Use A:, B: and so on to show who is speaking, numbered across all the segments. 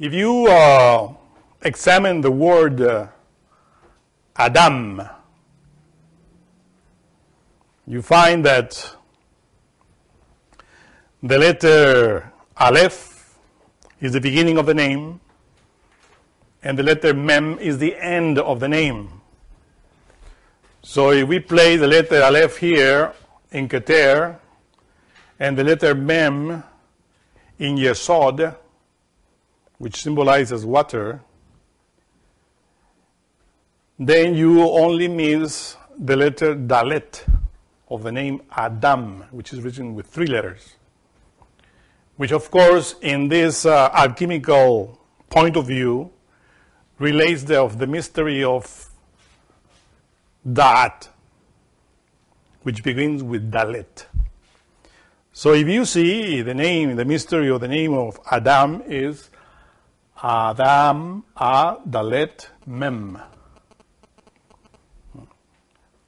A: If you uh, examine the word uh, Adam, you find that the letter Aleph is the beginning of the name, and the letter Mem is the end of the name. So if we play the letter Aleph here in Keter, and the letter Mem in Yesod, which symbolizes water, then you only miss the letter Dalet of the name Adam, which is written with three letters. Which, of course, in this uh, alchemical point of view, relates the, of the mystery of Da'at, which begins with Dalet. So if you see the name, the mystery of the name of Adam is Adam A Dalet Mem.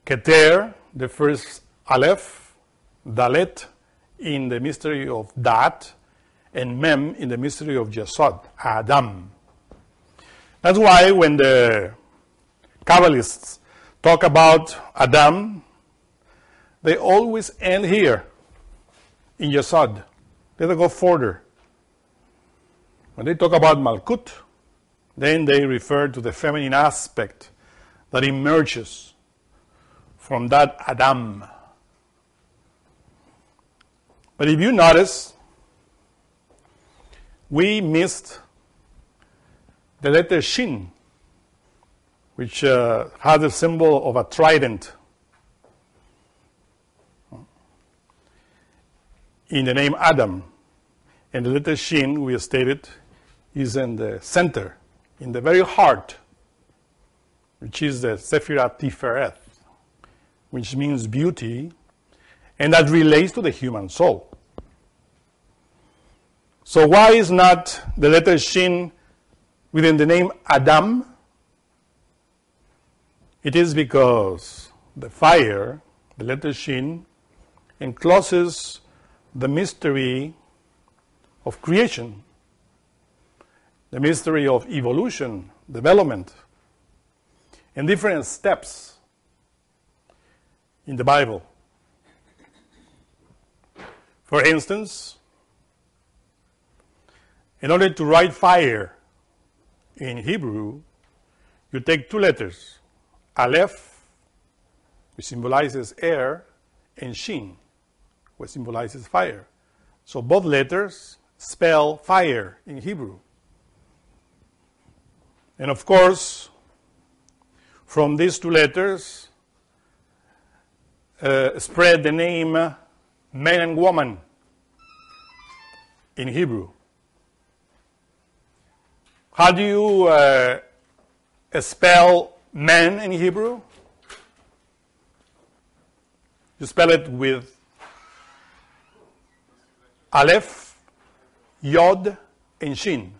A: Keter, the first Aleph, Dalet in the mystery of Da'at, and Mem in the mystery of Yesod, Adam. That's why when the Kabbalists talk about Adam, they always end here in Yesod. They don't go further. When they talk about Malkut, then they refer to the feminine aspect that emerges from that Adam. But if you notice, we missed the letter Shin, which uh, has a symbol of a trident. In the name Adam, and the letter Shin, we stated, is in the center, in the very heart, which is the Sephirah Tiferet, which means beauty, and that relates to the human soul. So why is not the letter Shin within the name Adam? It is because the fire, the letter Shin, encloses the mystery of creation the mystery of evolution, development, and different steps in the Bible. For instance, in order to write fire in Hebrew, you take two letters, Aleph, which symbolizes air, and Shin, which symbolizes fire. So both letters spell fire in Hebrew. And of course, from these two letters, uh, spread the name man and woman in Hebrew. How do you uh, spell man in Hebrew? You spell it with Aleph, Yod, and Shin.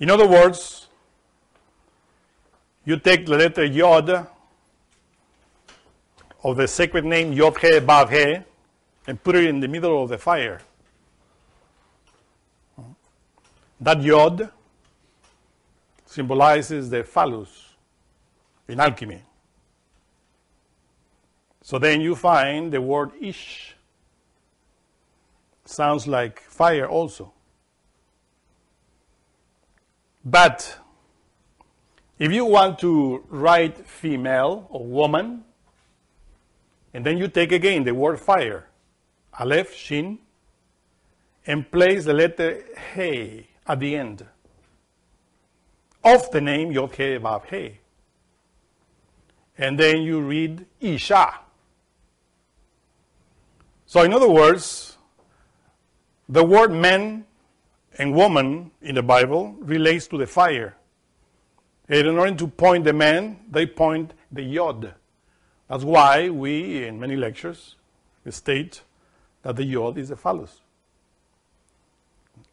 A: In other words, you take the letter Yod of the sacred name Yod He Vav He and put it in the middle of the fire. That Yod symbolizes the phallus in alchemy. So then you find the word Ish. Sounds like fire also. But if you want to write female or woman, and then you take again the word fire, Aleph, Shin, and place the letter He at the end of the name Yod He Vav He. And then you read Isha. So, in other words, the word man and woman in the Bible relates to the fire. And in order to point the man, they point the Yod. That's why we, in many lectures, state that the Yod is the phallus.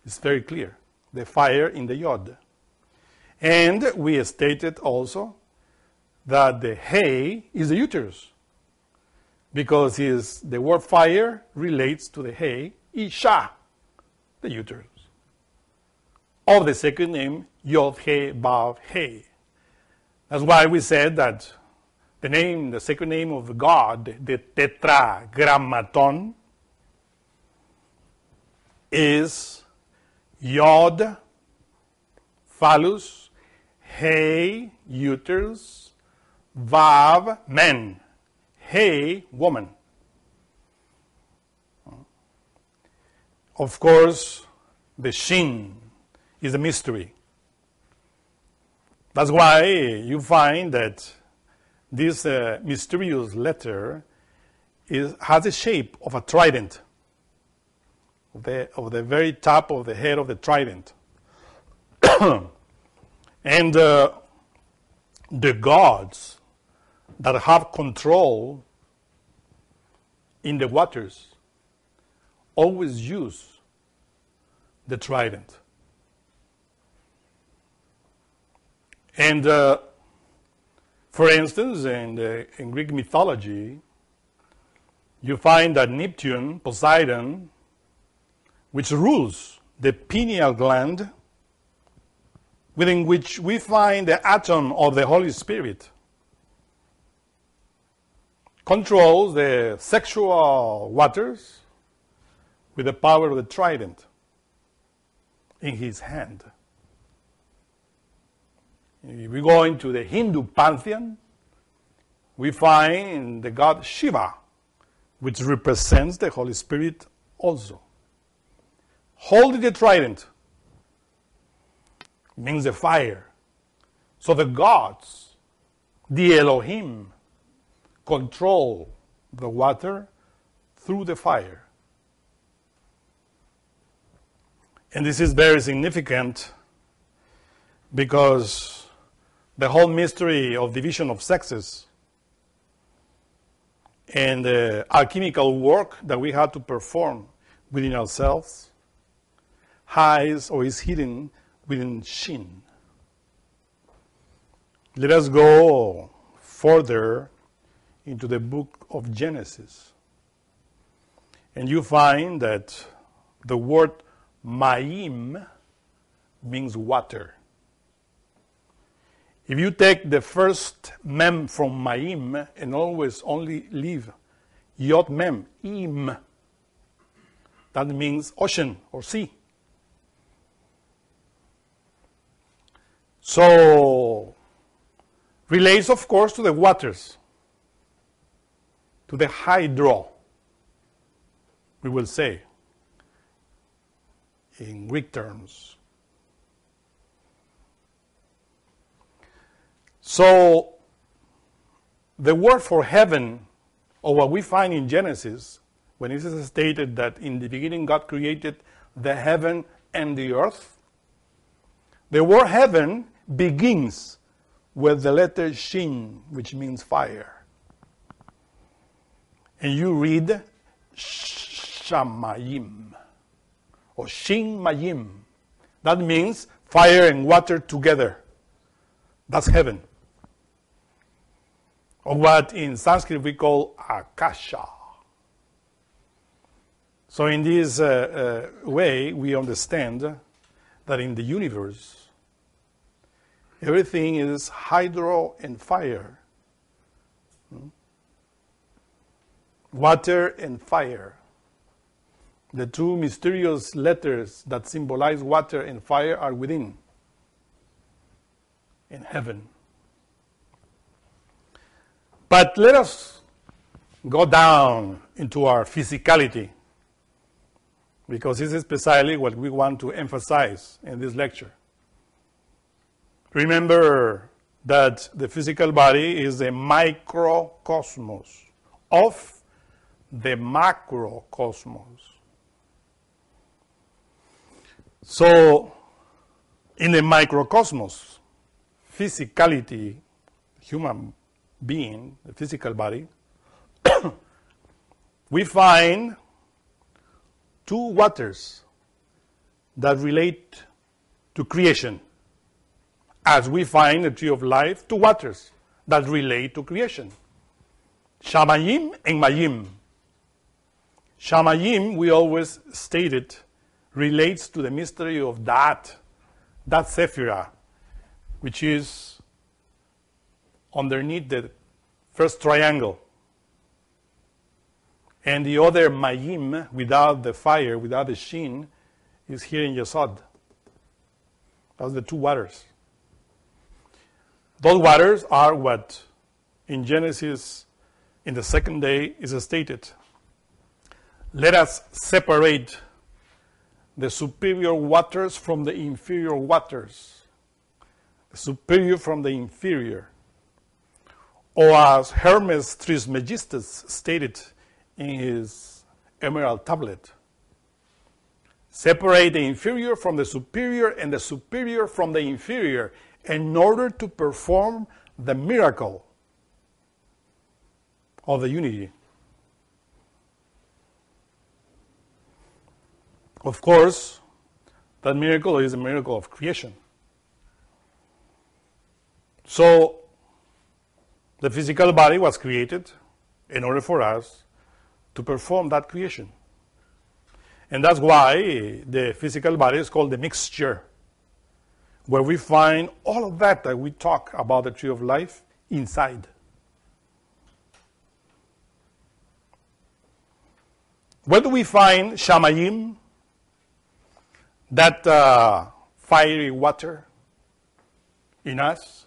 A: It's very clear. The fire in the Yod. And we stated also that the hay is the uterus because his, the word fire relates to the hay, Isha, the uterus, of the second name, Yod He Vav He. That's why we said that the name, the second name of God, the Tetragrammaton, is Yod, phallus, Hey, uterus, Vav, men, Hey, woman. Of course, the Shin is a mystery. That's why you find that this uh, mysterious letter is, has the shape of a trident, of the, of the very top of the head of the trident. and uh, the gods that have control in the waters always use the trident. And uh, for instance, in, the, in Greek mythology, you find that Neptune, Poseidon, which rules the pineal gland, within which we find the atom of the Holy Spirit, controls the sexual waters with the power of the trident in his hand. If we go into the Hindu pantheon, we find the god Shiva, which represents the Holy Spirit also. Holding the trident means the fire. So the gods, the Elohim, control the water through the fire. And this is very significant because the whole mystery of division of sexes and the alchemical work that we had to perform within ourselves hides or is hidden within Shin. Let us go further into the book of Genesis. And you find that the word Mayim means water. If you take the first mem from Mayim and always only leave Yod mem, im, that means ocean or sea. So, relates, of course, to the waters, to the hydro, we will say, in Greek terms. So, the word for heaven, or what we find in Genesis, when it is stated that in the beginning God created the heaven and the earth, the word heaven begins with the letter Shin, which means fire. And you read Shamayim or Shin Mayim. That means fire and water together. That's heaven. Or what in Sanskrit we call akasha. So, in this uh, uh, way, we understand that in the universe, everything is hydro and fire, hmm? water and fire. The two mysterious letters that symbolize water and fire are within, in heaven. But let us go down into our physicality because this is precisely what we want to emphasize in this lecture. Remember that the physical body is a microcosmos of the macrocosmos. So, in the microcosmos, physicality, human being, the physical body, we find two waters that relate to creation, as we find the tree of life, two waters that relate to creation. Shamayim and Mayim. Shamayim, we always stated, relates to the mystery of that, that Sephirah, which is underneath the first triangle. And the other Mayim, without the fire, without the shin, is here in Yesod. Are the two waters. Those waters are what in Genesis, in the second day, is stated. Let us separate the superior waters from the inferior waters, the superior from the inferior. Or as Hermes Trismegistus stated in his emerald tablet. Separate the inferior from the superior and the superior from the inferior in order to perform the miracle of the unity. Of course, that miracle is a miracle of creation. So, the physical body was created in order for us to perform that creation. And that's why the physical body is called the mixture, where we find all of that that we talk about the tree of life inside. Where do we find Shamayim, that uh, fiery water in us?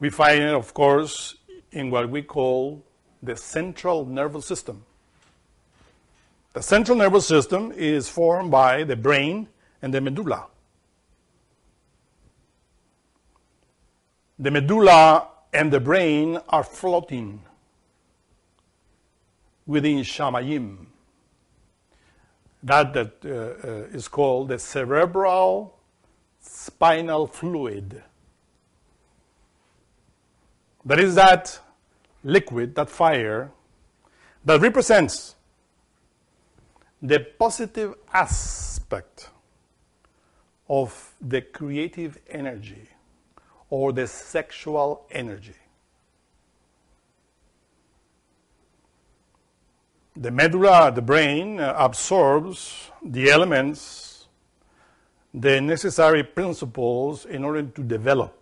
A: We find it, of course, in what we call the central nervous system. The central nervous system is formed by the brain and the medulla. The medulla and the brain are floating within Shamayim. That, that uh, uh, is called the cerebral spinal fluid. That is that liquid, that fire, that represents the positive aspect of the creative energy or the sexual energy. The medulla, the brain, uh, absorbs the elements, the necessary principles in order to develop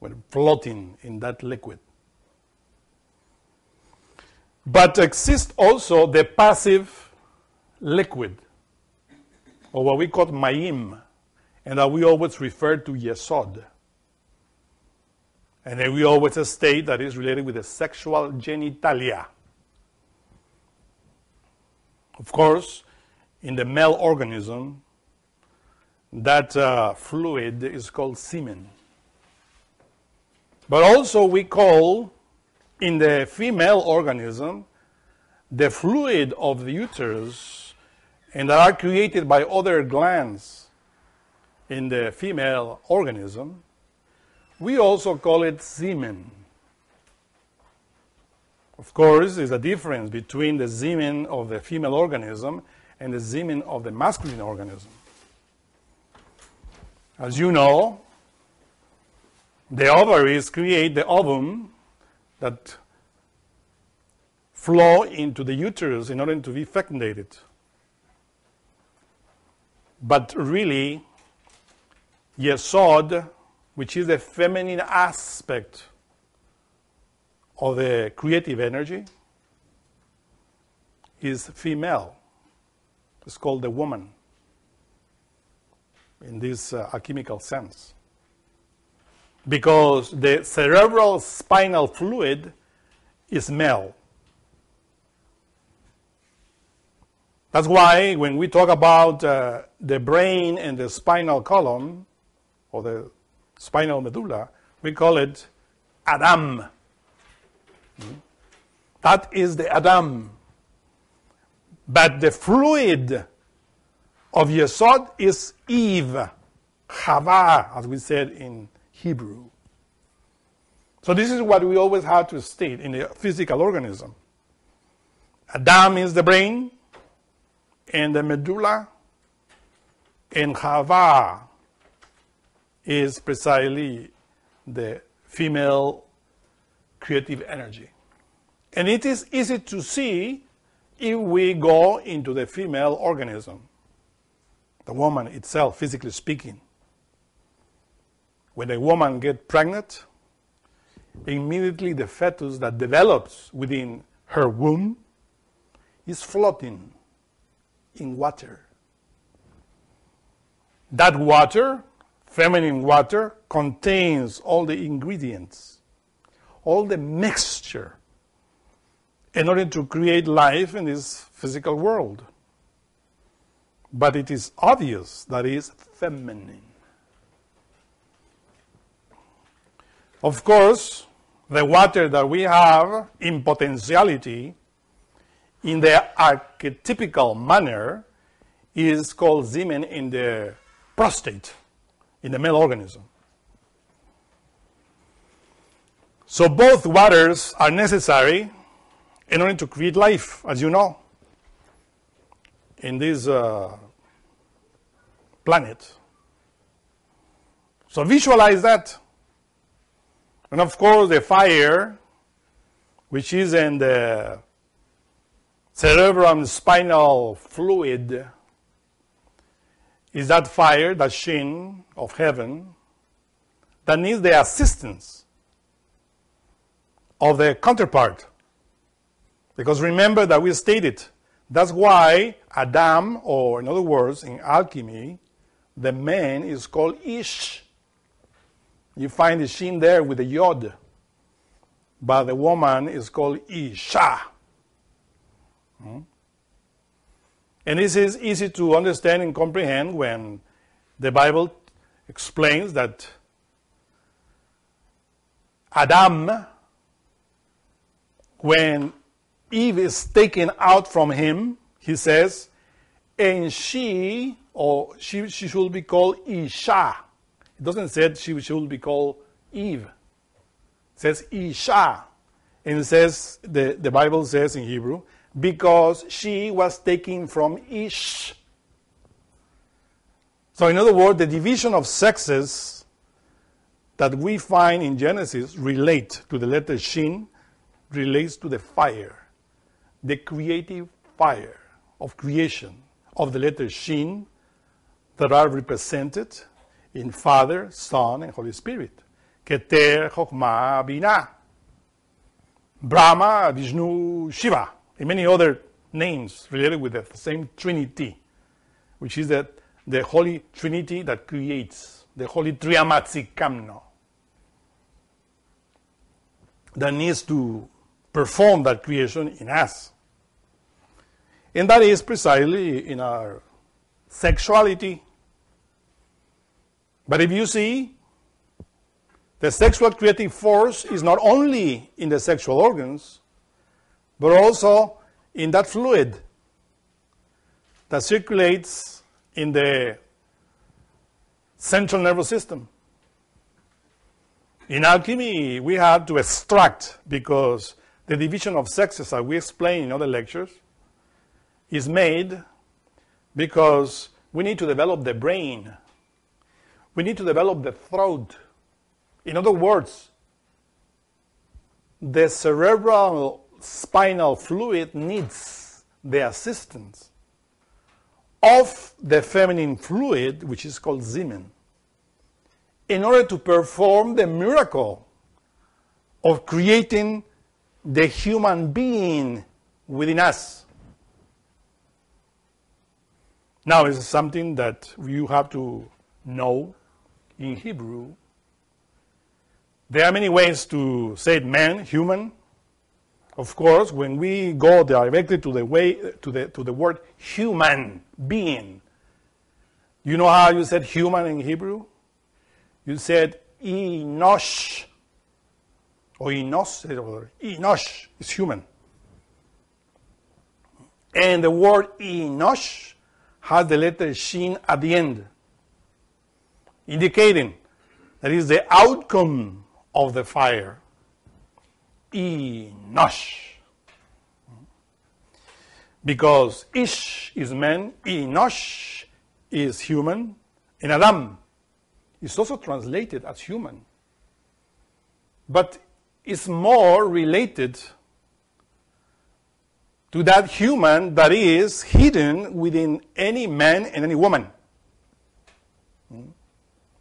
A: when floating in that liquid. But exists also the passive liquid, or what we call mayim, and that we always refer to yesod. And then we always state that is related with the sexual genitalia. Of course, in the male organism, that uh, fluid is called semen. But also we call in the female organism the fluid of the uterus and that are created by other glands in the female organism, we also call it semen. Of course, there's a difference between the semen of the female organism and the semen of the masculine organism. As you know, the ovaries create the ovum that flow into the uterus in order to be fecundated. But really, Yesod, which is the feminine aspect of the creative energy, is female. It's called the woman in this uh, alchemical sense. Because the cerebral spinal fluid is male. That's why when we talk about uh, the brain and the spinal column, or the spinal medulla, we call it Adam. Hmm? That is the Adam. But the fluid of Yesod is Eve, Chava, as we said in Hebrew. So this is what we always have to state in the physical organism. Adam is the brain, and the medulla, and Chava is precisely the female creative energy. And it is easy to see if we go into the female organism, the woman itself, physically speaking. When a woman gets pregnant, immediately the fetus that develops within her womb is floating in water. That water, feminine water, contains all the ingredients, all the mixture in order to create life in this physical world. But it is obvious that it is feminine. Of course, the water that we have in potentiality in the archetypical manner is called semen in the prostate, in the male organism. So both waters are necessary in order to create life, as you know, in this uh, planet. So visualize that. And of course, the fire, which is in the cerebrum spinal fluid, is that fire, that shin of heaven, that needs the assistance of the counterpart because remember that we stated that's why Adam, or in other words, in alchemy, the man is called Ish. You find the shin there with the yod. But the woman is called Isha. Hmm? And this is easy to understand and comprehend when the Bible explains that Adam, when Eve is taken out from him, he says, and she, or she, she should be called Isha. It doesn't say she should be called Eve. It says Isha. And it says, the, the Bible says in Hebrew, because she was taken from Ish. So, in other words, the division of sexes that we find in Genesis relate to the letter Shin, relates to the fire the creative fire of creation of the letter Shin that are represented in Father, Son, and Holy Spirit. Keter, Chokhmah, Binah. Brahma, Vishnu, Shiva, and many other names related with the same Trinity, which is the, the Holy Trinity that creates, the Holy Triamazikamno, that needs to perform that creation in us. And that is precisely in our sexuality. But if you see, the sexual creative force is not only in the sexual organs, but also in that fluid that circulates in the central nervous system. In alchemy, we have to extract because the division of sexes, as we explain in other lectures, is made because we need to develop the brain. We need to develop the throat. In other words, the cerebral spinal fluid needs the assistance of the feminine fluid, which is called semen, in order to perform the miracle of creating the human being within us. Now, it's something that you have to know in Hebrew. There are many ways to say man, human. Of course, when we go directly to the way to the to the word human being, you know how you said human in Hebrew? You said enosh or enos, enosh is human. And the word enosh has the letter shin at the end, indicating that is the outcome of the fire. Enosh. Because Ish is man, Enosh is human, and Adam is also translated as human. But is more related to that human that is hidden within any man and any woman.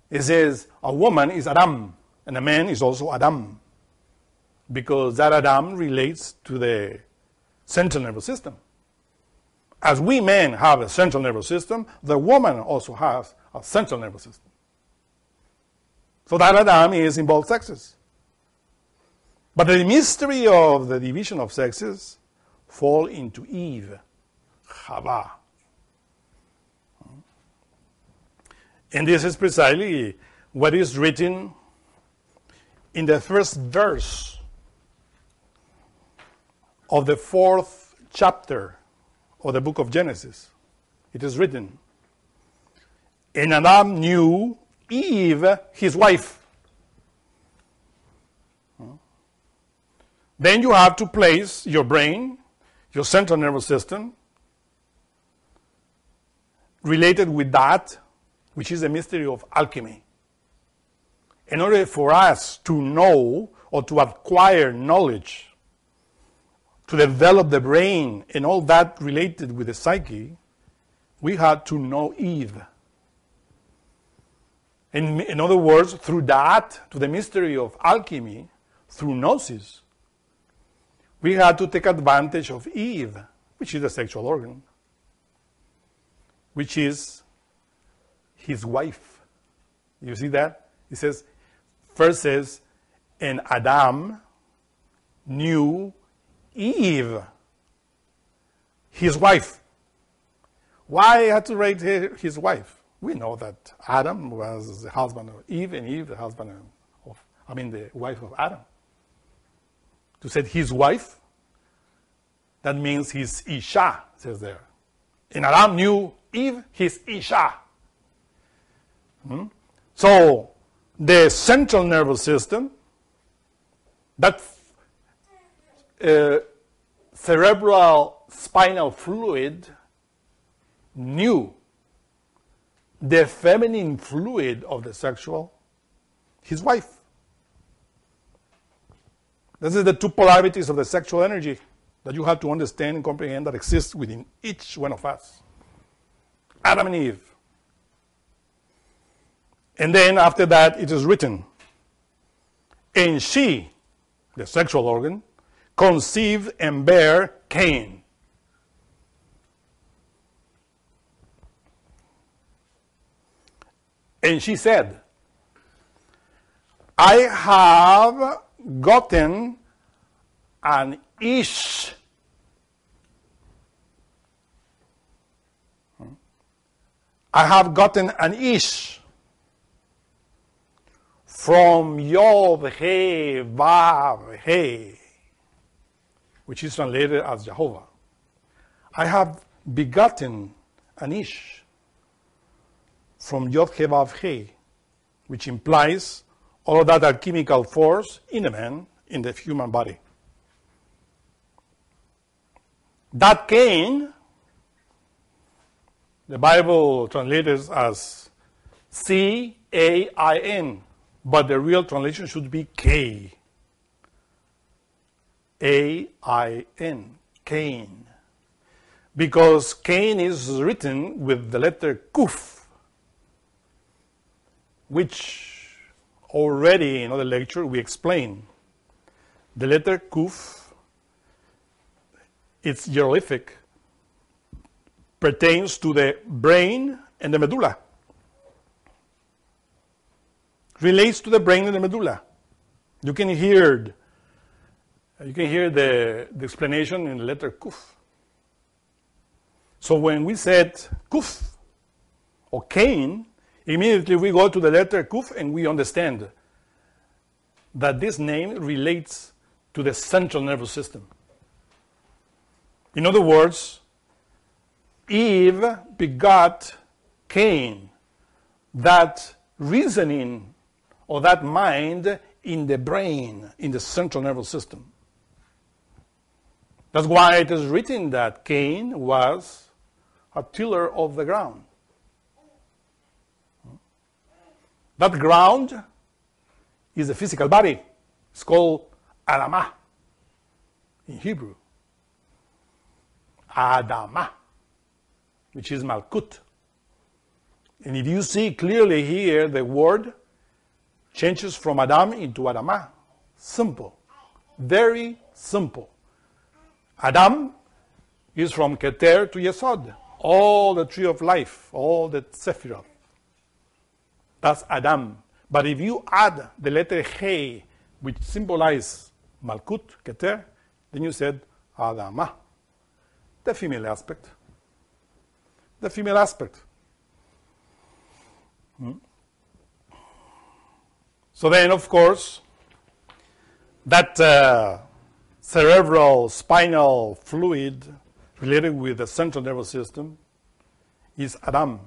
A: It says a woman is Adam and a man is also Adam because that Adam relates to the central nervous system. As we men have a central nervous system, the woman also has a central nervous system. So that Adam is in both sexes. But the mystery of the division of sexes fall into Eve, Chava. And this is precisely what is written in the first verse of the fourth chapter of the book of Genesis. It is written, And Adam knew Eve, his wife. Hmm? Then you have to place your brain, your central nervous system, related with that, which is the mystery of alchemy. In order for us to know or to acquire knowledge, to develop the brain and all that related with the psyche, we had to know Eve. In, in other words, through that, to the mystery of alchemy, through gnosis, we had to take advantage of Eve, which is the sexual organ, which is his wife. You see that? He says, first says, and Adam knew Eve, his wife. Why had to write his wife? We know that Adam was the husband of Eve, and Eve the husband of, I mean, the wife of Adam to say his wife, that means his Isha, says there. And Adam knew Eve, his Isha. Hmm? So, the central nervous system, that uh, cerebral spinal fluid knew the feminine fluid of the sexual, his wife. This is the two polarities of the sexual energy that you have to understand and comprehend that exists within each one of us. Adam and Eve. And then after that, it is written, and she, the sexual organ, conceived and bare Cain. And she said, I have gotten an ish. I have gotten an ish from Yod He Vav He, which is translated as Jehovah. I have begotten an ish from Yod He Vav He, which implies all that alchemical force in a man, in the human body. That Cain, the Bible translates as C A-I-N, but the real translation should be K. A-I-N, Cain. Because Cain is written with the letter Kuf, which already in other lecture we explained. The letter Kuf, its hieroglyphic, pertains to the brain and the medulla. Relates to the brain and the medulla. You can hear you can hear the, the explanation in the letter kuf. So when we said kuf or Cain, immediately we go to the letter kuf and we understand that this name relates to the central nervous system. In other words, Eve begot Cain, that reasoning or that mind in the brain, in the central nervous system. That's why it is written that Cain was a tiller of the ground. That ground is a physical body. It's called Adamah in Hebrew. Adamah, which is Malkut. And if you see clearly here, the word changes from Adam into Adamah. Simple. Very simple. Adam is from Keter to Yesod, all the tree of life, all the Sephiroth. That's Adam. But if you add the letter He, which symbolizes Malkut, Keter, then you said Adamah, the female aspect. The female aspect. Hmm? So then, of course, that uh, cerebral spinal fluid related with the central nervous system is Adam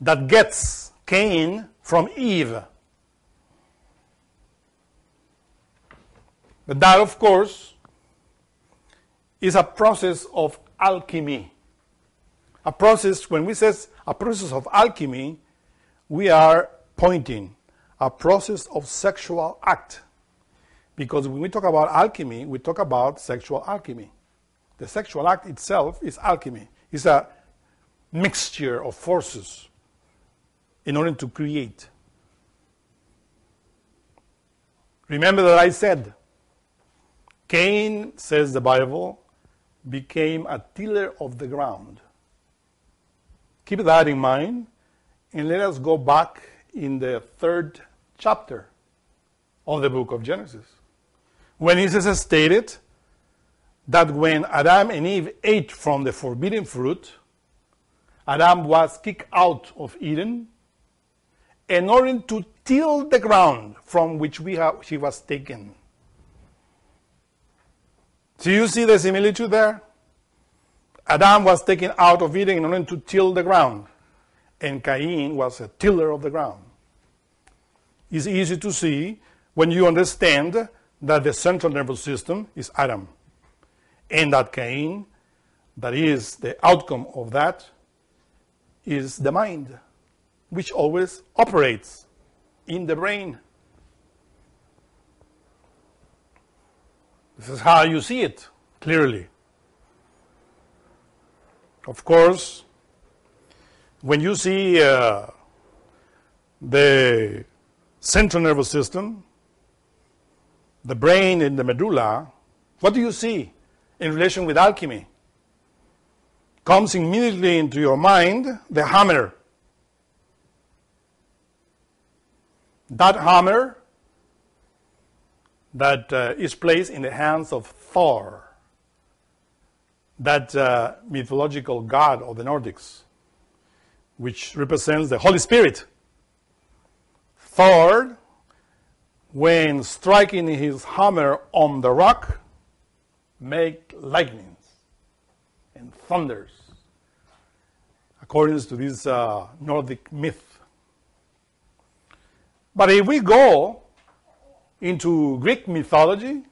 A: that gets Cain from Eve. But that, of course, is a process of alchemy. A process, when we say a process of alchemy, we are pointing a process of sexual act. Because when we talk about alchemy, we talk about sexual alchemy. The sexual act itself is alchemy. It's a mixture of forces in order to create. Remember that I said, Cain, says the Bible, became a tiller of the ground. Keep that in mind, and let us go back in the third chapter of the book of Genesis when it is stated that when Adam and Eve ate from the forbidden fruit, Adam was kicked out of Eden in order to till the ground from which we have, he was taken. Do you see the similitude there? Adam was taken out of Eden in order to till the ground, and Cain was a tiller of the ground. It's easy to see when you understand that the central nervous system is Adam, and that Cain, that is the outcome of that, is the mind, which always operates in the brain. This is how you see it clearly. Of course, when you see uh, the central nervous system, the brain and the medulla, what do you see in relation with alchemy? Comes immediately into your mind the hammer. That hammer that uh, is placed in the hands of Thor, that uh, mythological god of the Nordics, which represents the Holy Spirit. Thor when striking his hammer on the rock, make lightnings and thunders, according to this uh, Nordic myth. But if we go into Greek mythology,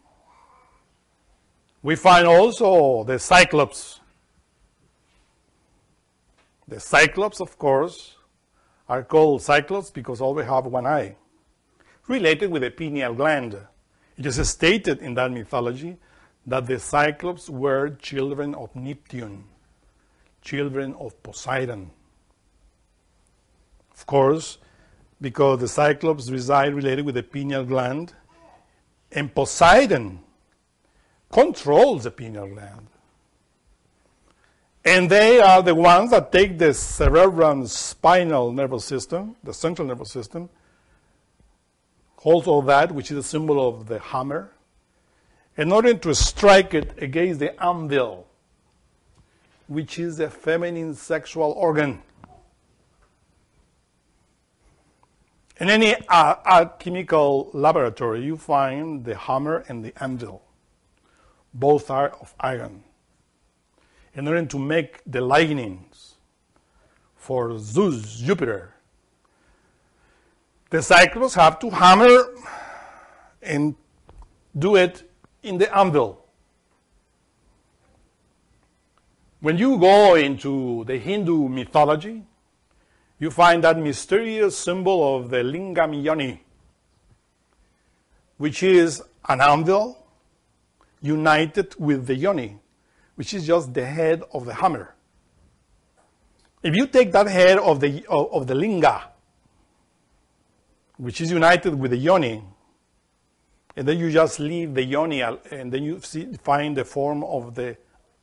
A: we find also the Cyclops. The Cyclops, of course, are called cyclops because all they have one eye, related with the pineal gland. It is stated in that mythology that the cyclops were children of Neptune, children of Poseidon. Of course, because the cyclops reside related with the pineal gland, and Poseidon controls the pineal gland. And they are the ones that take the cerebral spinal nervous system, the central nervous system, holds all that, which is a symbol of the hammer, in order to strike it against the anvil, which is a feminine sexual organ. In any uh, alchemical laboratory, you find the hammer and the anvil. Both are of iron. In order to make the lightnings for Zeus, Jupiter, the cyclops have to hammer and do it in the anvil. When you go into the Hindu mythology, you find that mysterious symbol of the lingam yoni, which is an anvil united with the yoni, which is just the head of the hammer. If you take that head of the, of, of the linga, which is united with the yoni, and then you just leave the yoni, and then you see, find the form of the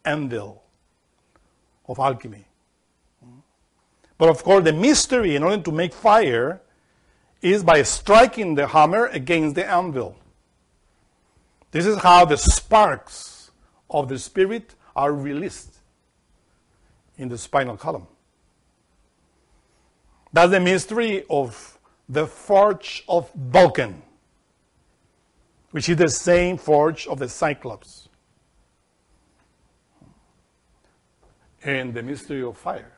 A: anvil of alchemy. But of course, the mystery in order to make fire is by striking the hammer against the anvil. This is how the sparks of the spirit are released in the spinal column. That's the mystery of the forge of Vulcan, which is the same forge of the Cyclops, and the mystery of fire.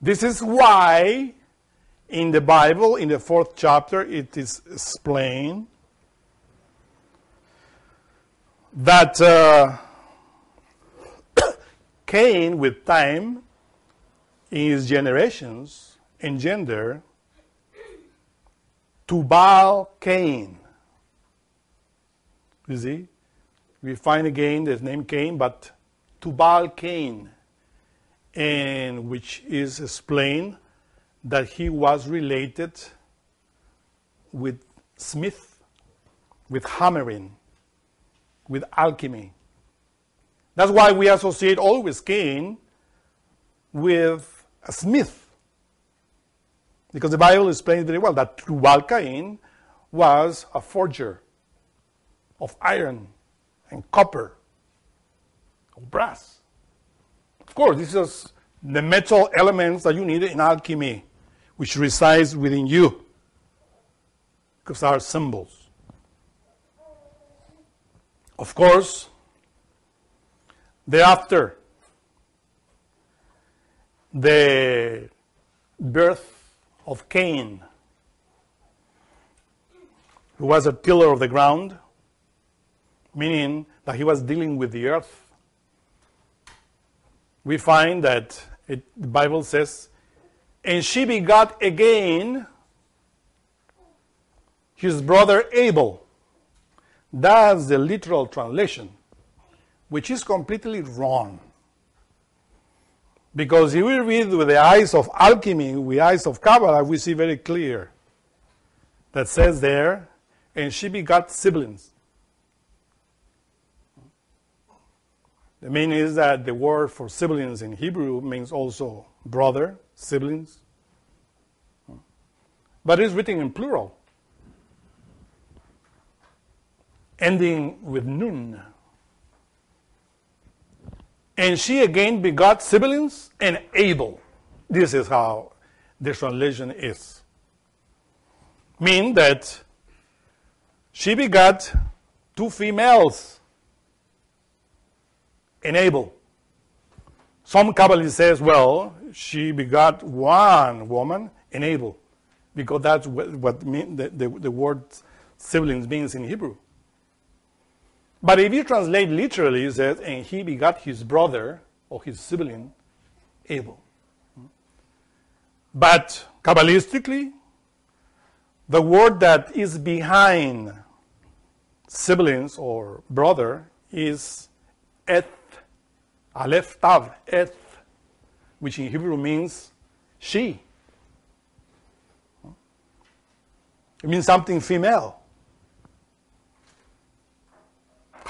A: This is why in the Bible, in the fourth chapter, it is explained that uh, Cain, with time, in his generations, engender Tubal Cain. You see? We find again the name Cain, but Tubal Cain and which is explained that he was related with smith, with hammering, with alchemy. That's why we associate always Cain with a smith. Because the Bible explains very well that Tubal Cain was a forger of iron and copper, of brass. Of course, this is the metal elements that you need in alchemy, which resides within you, because they are symbols. Of course, thereafter, the birth of Cain, who was a tiller of the ground, meaning that he was dealing with the earth we find that it, the Bible says, and she begot again his brother Abel. That's the literal translation, which is completely wrong. Because if we read with the eyes of alchemy, with the eyes of Kabbalah, we see very clear that says there, and she begot siblings. The meaning is that the word for siblings in Hebrew means also brother, siblings. But it's written in plural, ending with nun. And she again begot siblings and Abel. This is how the translation is. Mean that she begot two females enable. Some Kabbalist says, well, she begot one woman, enable, because that's what, what mean, the, the, the word siblings means in Hebrew. But if you translate literally, it says, and he begot his brother or his sibling, Abel. But Kabbalistically, the word that is behind siblings or brother is eth, aleph tav, eth, which in Hebrew means she. It means something female.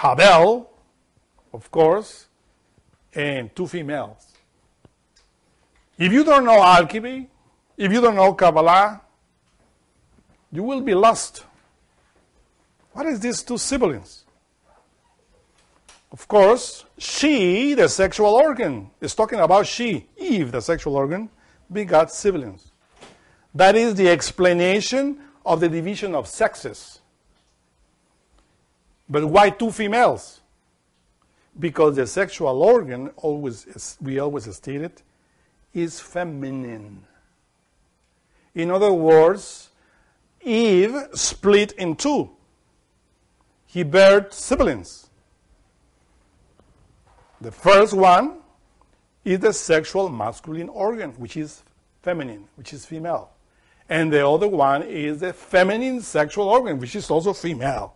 A: Habel, of course, and two females. If you don't know alchemy, if you don't know Kabbalah, you will be lost. What is these two siblings? Of course, she, the sexual organ, is talking about she, Eve, the sexual organ, begot siblings. That is the explanation of the division of sexes. But why two females? Because the sexual organ, always, we always stated, is feminine. In other words, Eve split in two. He bared siblings. The first one is the sexual masculine organ, which is feminine, which is female. And the other one is the feminine sexual organ, which is also female.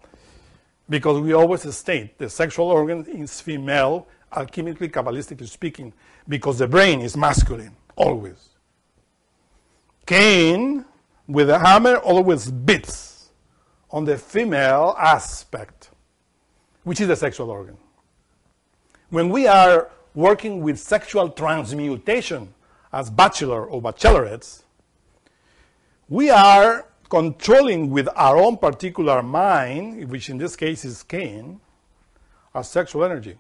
A: Because we always state the sexual organ is female, alchemically, kabbalistically speaking, because the brain is masculine, always. Cain, with a hammer, always beats on the female aspect, which is the sexual organ. When we are working with sexual transmutation as bachelor or bachelorettes, we are controlling with our own particular mind, which in this case is Cain, our sexual energy,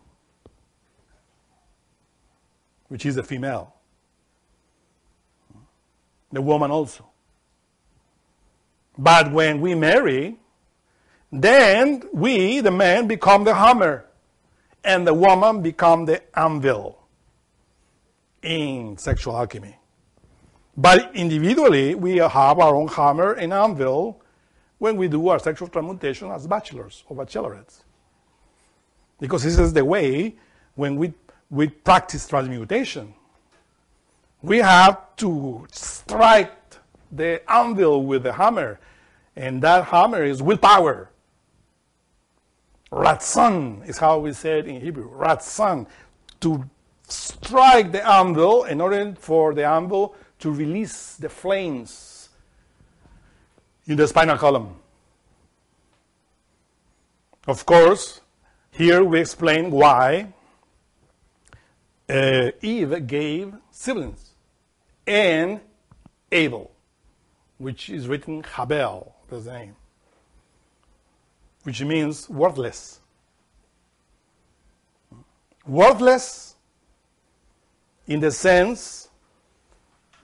A: which is the female the woman also. But when we marry, then we, the man, become the hammer, and the woman become the anvil in sexual alchemy. But individually, we have our own hammer and anvil when we do our sexual transmutation as bachelors or bachelorettes. Because this is the way when we, we practice transmutation we have to strike the anvil with the hammer, and that hammer is willpower. Ratzon is how we say it in Hebrew. Ratzon, to strike the anvil in order for the anvil to release the flames in the spinal column. Of course, here we explain why uh, Eve gave siblings and Abel, which is written Habel, the name, which means worthless. Worthless in the sense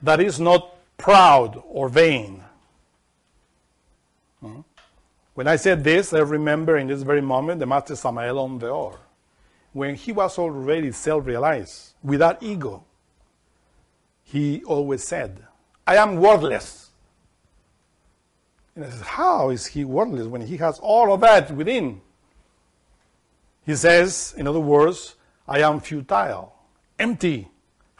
A: that is not proud or vain. Hmm? When I said this, I remember in this very moment the Master Samael Aun Weor, when he was already self realized, without ego he always said, I am worthless. And I said, How is he worthless when he has all of that within? He says, in other words, I am futile, empty,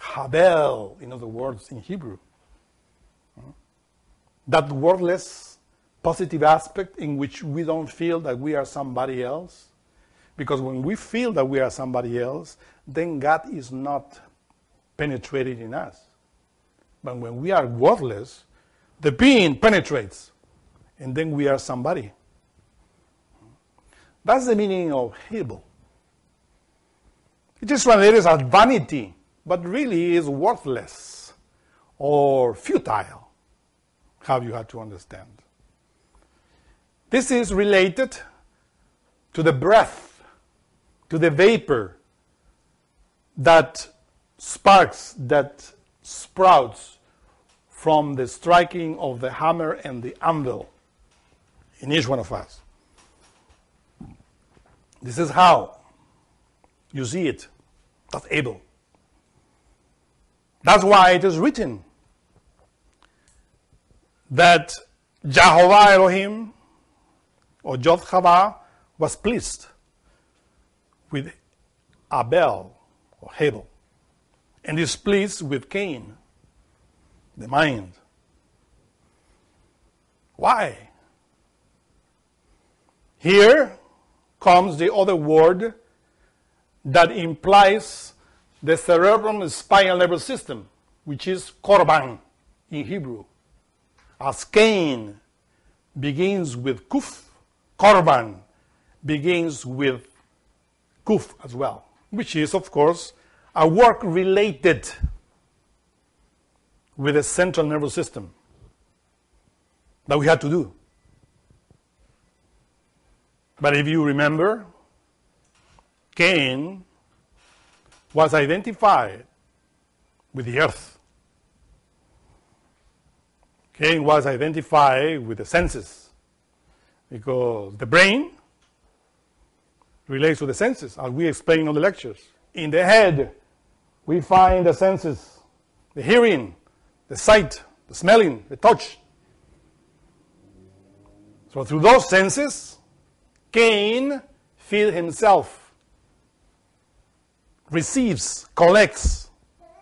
A: habel, in other words, in Hebrew. That worthless positive aspect in which we don't feel that we are somebody else. Because when we feel that we are somebody else, then God is not penetrated in us. But when we are worthless, the being penetrates, and then we are somebody. That's the meaning of Hebel. It is translated as vanity, but really is worthless or futile, how you have to understand. This is related to the breath, to the vapor that sparks, that sprouts from the striking of the hammer and the anvil in each one of us. This is how you see it. That's Abel. That's why it is written that Jehovah Elohim or Jehovah was pleased with Abel or Abel and is pleased with Cain. the mind. Why? Here comes the other word that implies the cerebrum spinal nervous system, which is korban in Hebrew. As Cain begins with kuf, korban begins with kuf as well, which is, of course, a work related with the central nervous system that we had to do. But if you remember, Cain was identified with the earth. Cain was identified with the senses because the brain relates to the senses, as we explain on the lectures. In the head, we find the senses the hearing, the sight, the smelling, the touch. So, through those senses, Cain feeds himself, receives, collects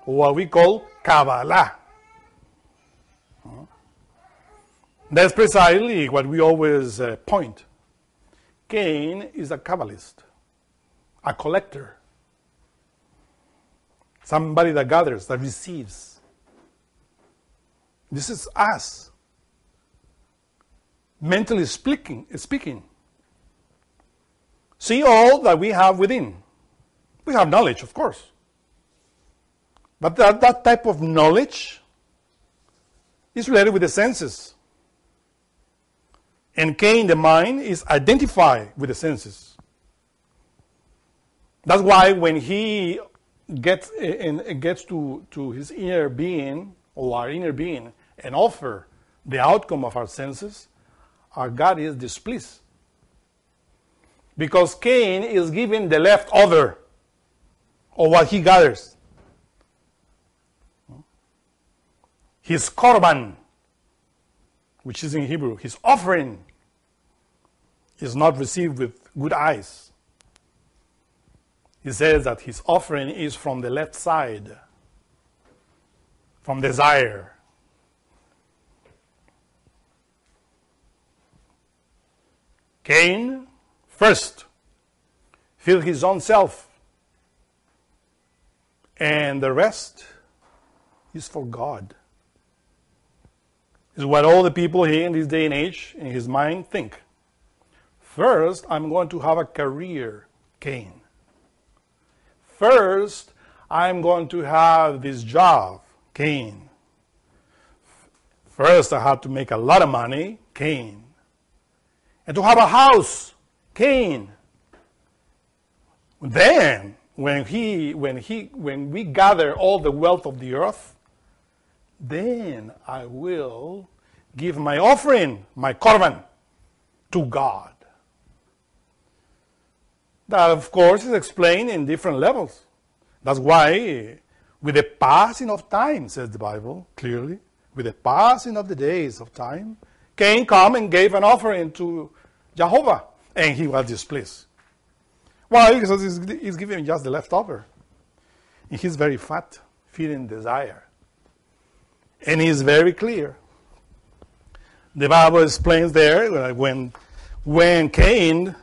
A: what we call Kabbalah. That's precisely what we always uh, point. Cain is a Kabbalist, a collector, somebody that gathers, that receives. This is us. Mentally speaking, speaking, see all that we have within. We have knowledge, of course. But that, that type of knowledge is related with the senses. And Cain, the mind, is identified with the senses. That's why when he gets, eh, in, gets to, to his inner being, or our inner being, and offer the outcome of our senses, our God is displeased. Because Cain is given the leftover of what he gathers. His korban, which is in Hebrew, his offering, is not received with good eyes. He says that his offering is from the left side, from desire. Cain first filled his own self, and the rest is for God. Is what all the people here in this day and age, in his mind, think. First, I'm going to have a career, Cain. First, I'm going to have this job, Cain. First, I have to make a lot of money, Cain. And to have a house, Cain. Then, when he, when he, when we gather all the wealth of the earth, then I will give my offering, my korban, to God. That, of course, is explained in different levels. That's why, with the passing of time, says the Bible clearly, with the passing of the days of time, Cain came and gave an offering to Jehovah, and he was displeased. Why? Because he's, he's giving just the leftover. And he's very fat, feeling desire. And he's very clear. The Bible explains there when, when Cain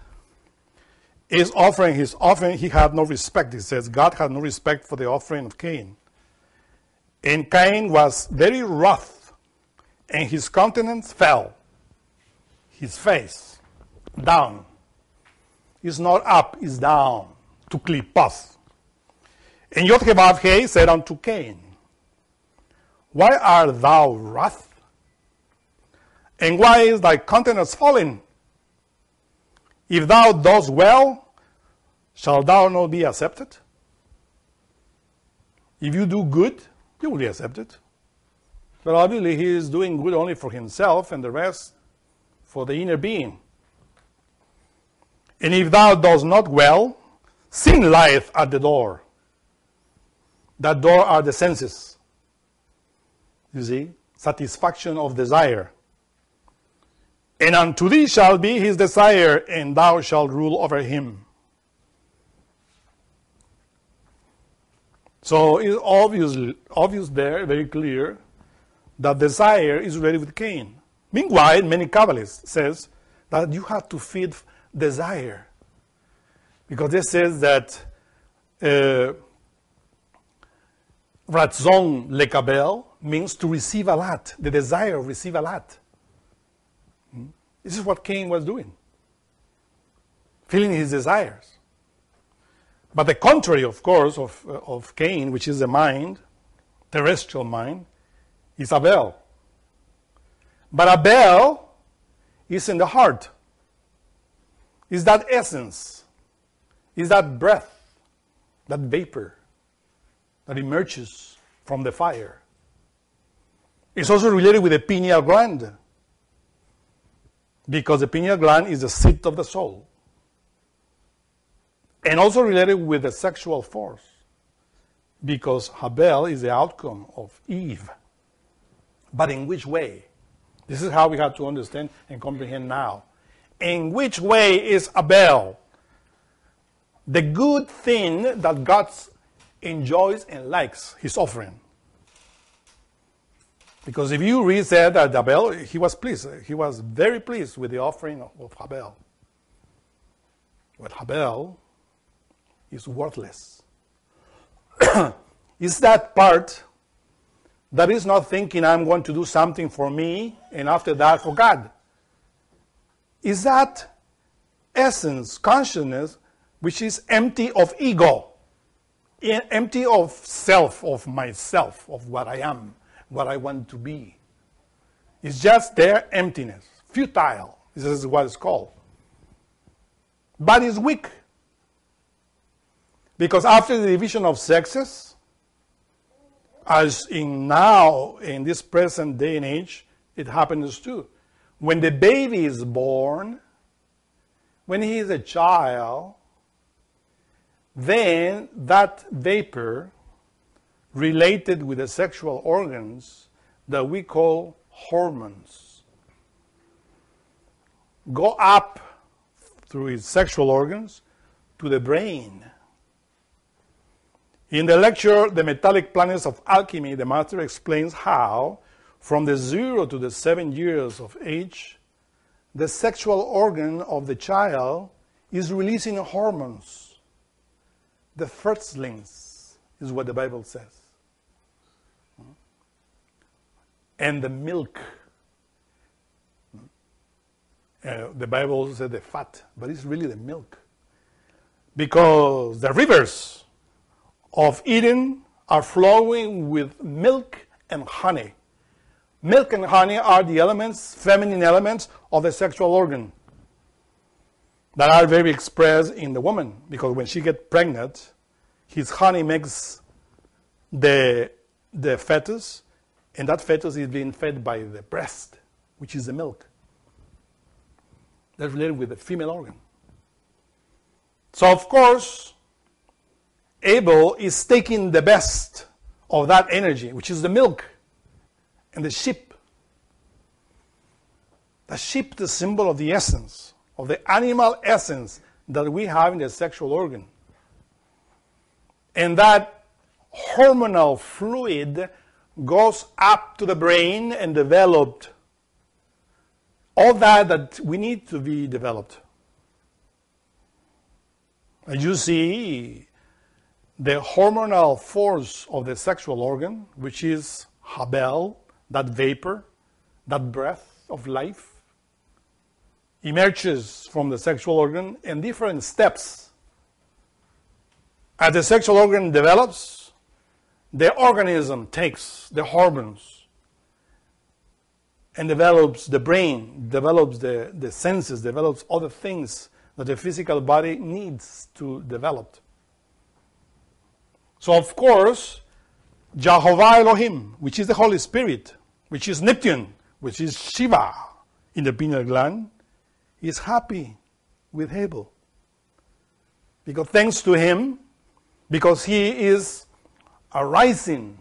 A: is offering his offering, he had no respect. He says God had no respect for the offering of Cain. And Cain was very wroth, and his countenance fell, his face down. Is not up, is down to Klipoth. And Yod said unto Cain, Why art thou wroth? And why is thy countenance fallen? If thou dost well, shall thou not be accepted? If you do good, you will be accepted. But obviously, he is doing good only for himself and the rest for the inner being. And if thou dost not well, sin lieth at the door. That door are the senses. You see? Satisfaction of desire. And unto thee shall be his desire, and thou shalt rule over him. So it's obvious, obvious there, very clear, that desire is related with Cain. Meanwhile, many Kabbalists says that you have to feed desire. Because this says that uh, Ratzon lekabel means to receive a lot, the desire of receive a lot. Hmm? This is what Cain was doing, feeling his desires. But the contrary, of course, of, uh, of Cain, which is the mind, terrestrial mind, is Abel. But Abel is in the heart, is that essence, is that breath, that vapor that emerges from the fire. It's also related with the pineal gland because the pineal gland is the seat of the soul. And also related with the sexual force because Abel is the outcome of Eve. But in which way? This is how we have to understand and comprehend now. In which way is Abel the good thing that God enjoys and likes his offering? Because if you read that Abel, he was pleased. He was very pleased with the offering of Abel. But Abel is worthless. is that part that is not thinking I'm going to do something for me and after that for God. Is that essence, consciousness, which is empty of ego, empty of self, of myself, of what I am, what I want to be. It's just their emptiness, futile. This is what it's called. But it's weak. Because after the division of sexes, as in now, in this present day and age, it happens too. When the baby is born, when he is a child, then that vapor related with the sexual organs that we call hormones go up through his sexual organs to the brain. In the lecture, The Metallic Planets of Alchemy, the master explains how, from the zero to the seven years of age, the sexual organ of the child is releasing hormones. The firstlings is what the Bible says. And the milk. Uh, the Bible says the fat, but it's really the milk. Because the rivers of Eden are flowing with milk and honey. Milk and honey are the elements, feminine elements of the sexual organ that are very expressed in the woman because when she gets pregnant, his honey makes the, the fetus, and that fetus is being fed by the breast, which is the milk. That's related with the female organ. So, of course, Abel is taking the best of that energy, which is the milk and the sheep. The sheep, the symbol of the essence, of the animal essence that we have in the sexual organ. And that hormonal fluid goes up to the brain and developed all that that we need to be developed. As you see, the hormonal force of the sexual organ, which is Habel, that vapor, that breath of life, emerges from the sexual organ in different steps. As the sexual organ develops, the organism takes the hormones and develops the brain, develops the, the senses, develops other things that the physical body needs to develop. So, of course, Jehovah Elohim, which is the Holy Spirit, which is Neptune, which is Shiva in the pineal gland, is happy with Abel. Because thanks to him, because he is arising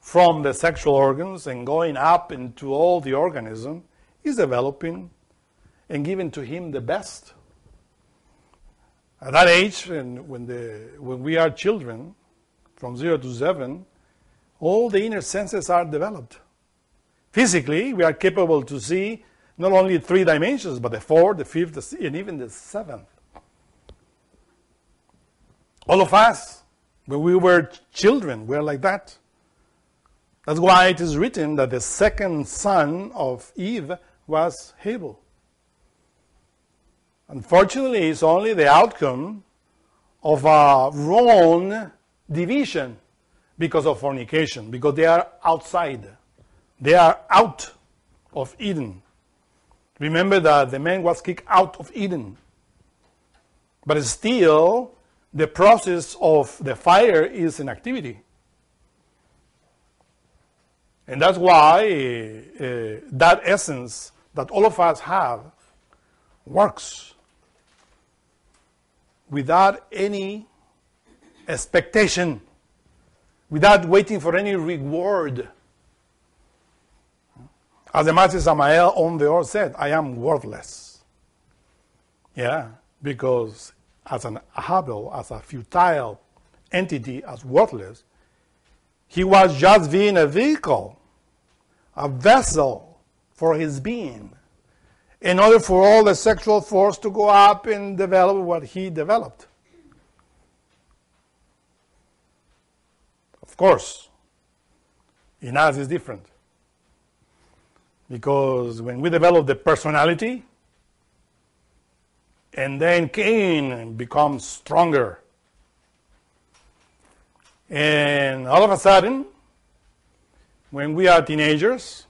A: from the sexual organs and going up into all the organism, is developing and giving to him the best at that age, and when, the, when we are children, from zero to seven, all the inner senses are developed. Physically, we are capable to see not only three dimensions, but the fourth, the fifth, and even the seventh. All of us, when we were children, we are like that. That's why it is written that the second son of Eve was Abel. Unfortunately, it's only the outcome of a wrong division because of fornication, because they are outside. They are out of Eden. Remember that the man was kicked out of Eden. But still, the process of the fire is in activity. And that's why uh, that essence that all of us have works without any expectation, without waiting for any reward. As the Master Samael Aun Weor said, I am worthless. Yeah, because as an Abel, as a futile entity, as worthless, he was just being a vehicle, a vessel for his being, in order for all the sexual force to go up and develop what he developed. Course, in us is different. Because when we develop the personality, and then Cain becomes stronger. And all of a sudden, when we are teenagers,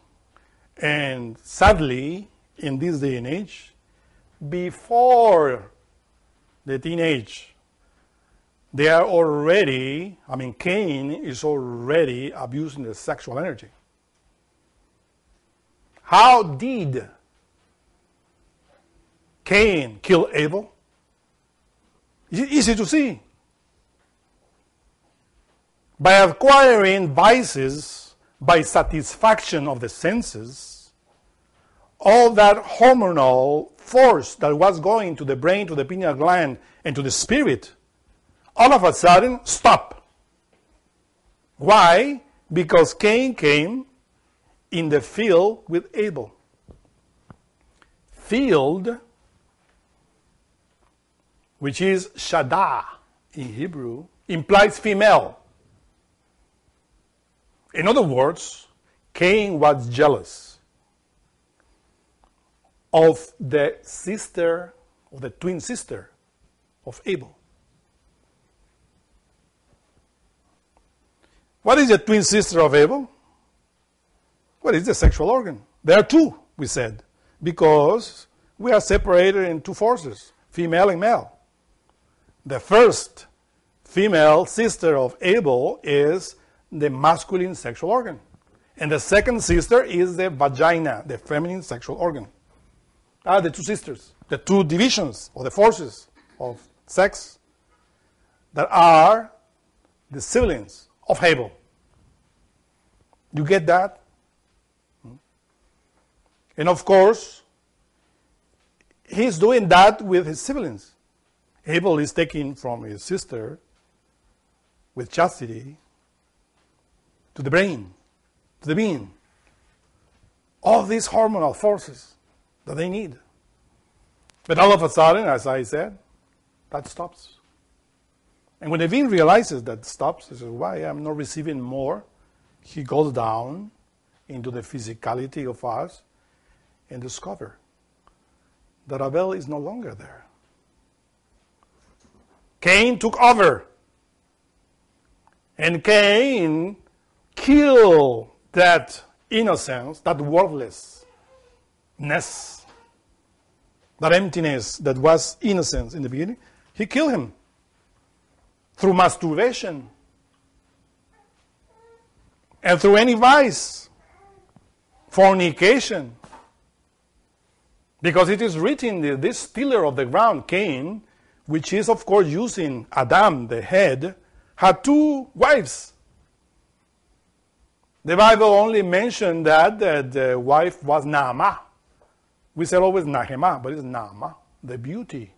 A: and sadly, in this day and age, before the teenage, they are already, I mean, Cain is already abusing the sexual energy. How did Cain kill Abel? Easy to see. By acquiring vices by satisfaction of the senses, all that hormonal force that was going to the brain, to the pineal gland, and to the spirit, all of a sudden stop. Why? Because Cain came in the field with Abel. Field which is Shada in Hebrew, implies female. In other words, Cain was jealous of the sister, of the twin sister of Abel. What is the twin sister of Abel? What is the sexual organ? There are two, we said, because we are separated in two forces, female and male. The first female sister of Abel is the masculine sexual organ. And the second sister is the vagina, the feminine sexual organ. Are the two sisters, the two divisions or the forces of sex that are the siblings of Abel. You get that? Hmm. And of course, he's doing that with his siblings. Abel is taken from his sister with chastity to the brain, to the being. All these hormonal forces that they need. But all of a sudden, as I said, that stops. And when being realizes that stops, he says, Why I'm not receiving more? He goes down into the physicality of us and discover that Abel is no longer there. Cain took over. And Cain killed that innocence, that worthlessness, that emptiness that was innocence in the beginning. He killed him through masturbation and through any vice, fornication. Because it is written, that this tiller of the ground, Cain, which is, of course, using Adam, the head, had two wives. The Bible only mentioned that the wife was Naamah. We say always Nahema, but it's Naamah, the beauty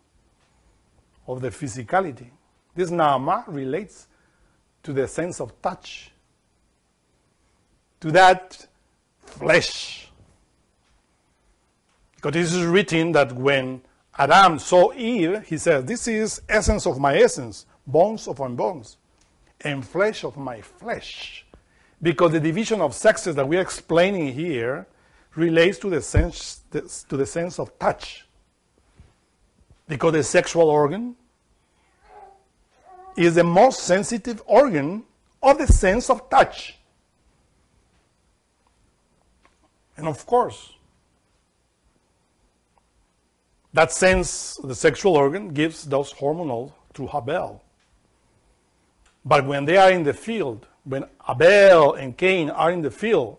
A: of the physicality. This Naamah relates to the sense of touch, to that flesh. Because this is written that when Adam saw Eve, he said, This is essence of my essence, bones of my bones, and flesh of my flesh. Because the division of sexes that we're explaining here relates to the sense, to the sense of touch. Because the sexual organ is the most sensitive organ of the sense of touch. And of course, that sense, the sexual organ, gives those hormonal to Abel. But when they are in the field, when Abel and Cain are in the field,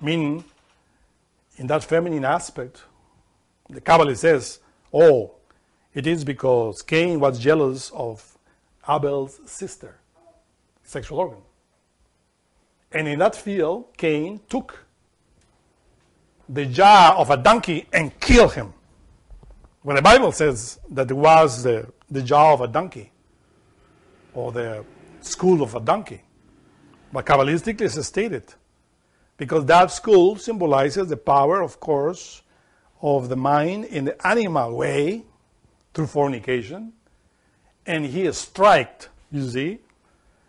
A: meaning in that feminine aspect, the Kabbalah says, oh, it is because Cain was jealous of Abel's sister, sexual organ. And in that field, Cain took the jaw of a donkey and killed him. When the Bible says that it was the, the jaw of a donkey or the skull of a donkey, but Kabbalistically it's stated because that skull symbolizes the power, of course, of the mind in the animal way through fornication, and he striked, you see.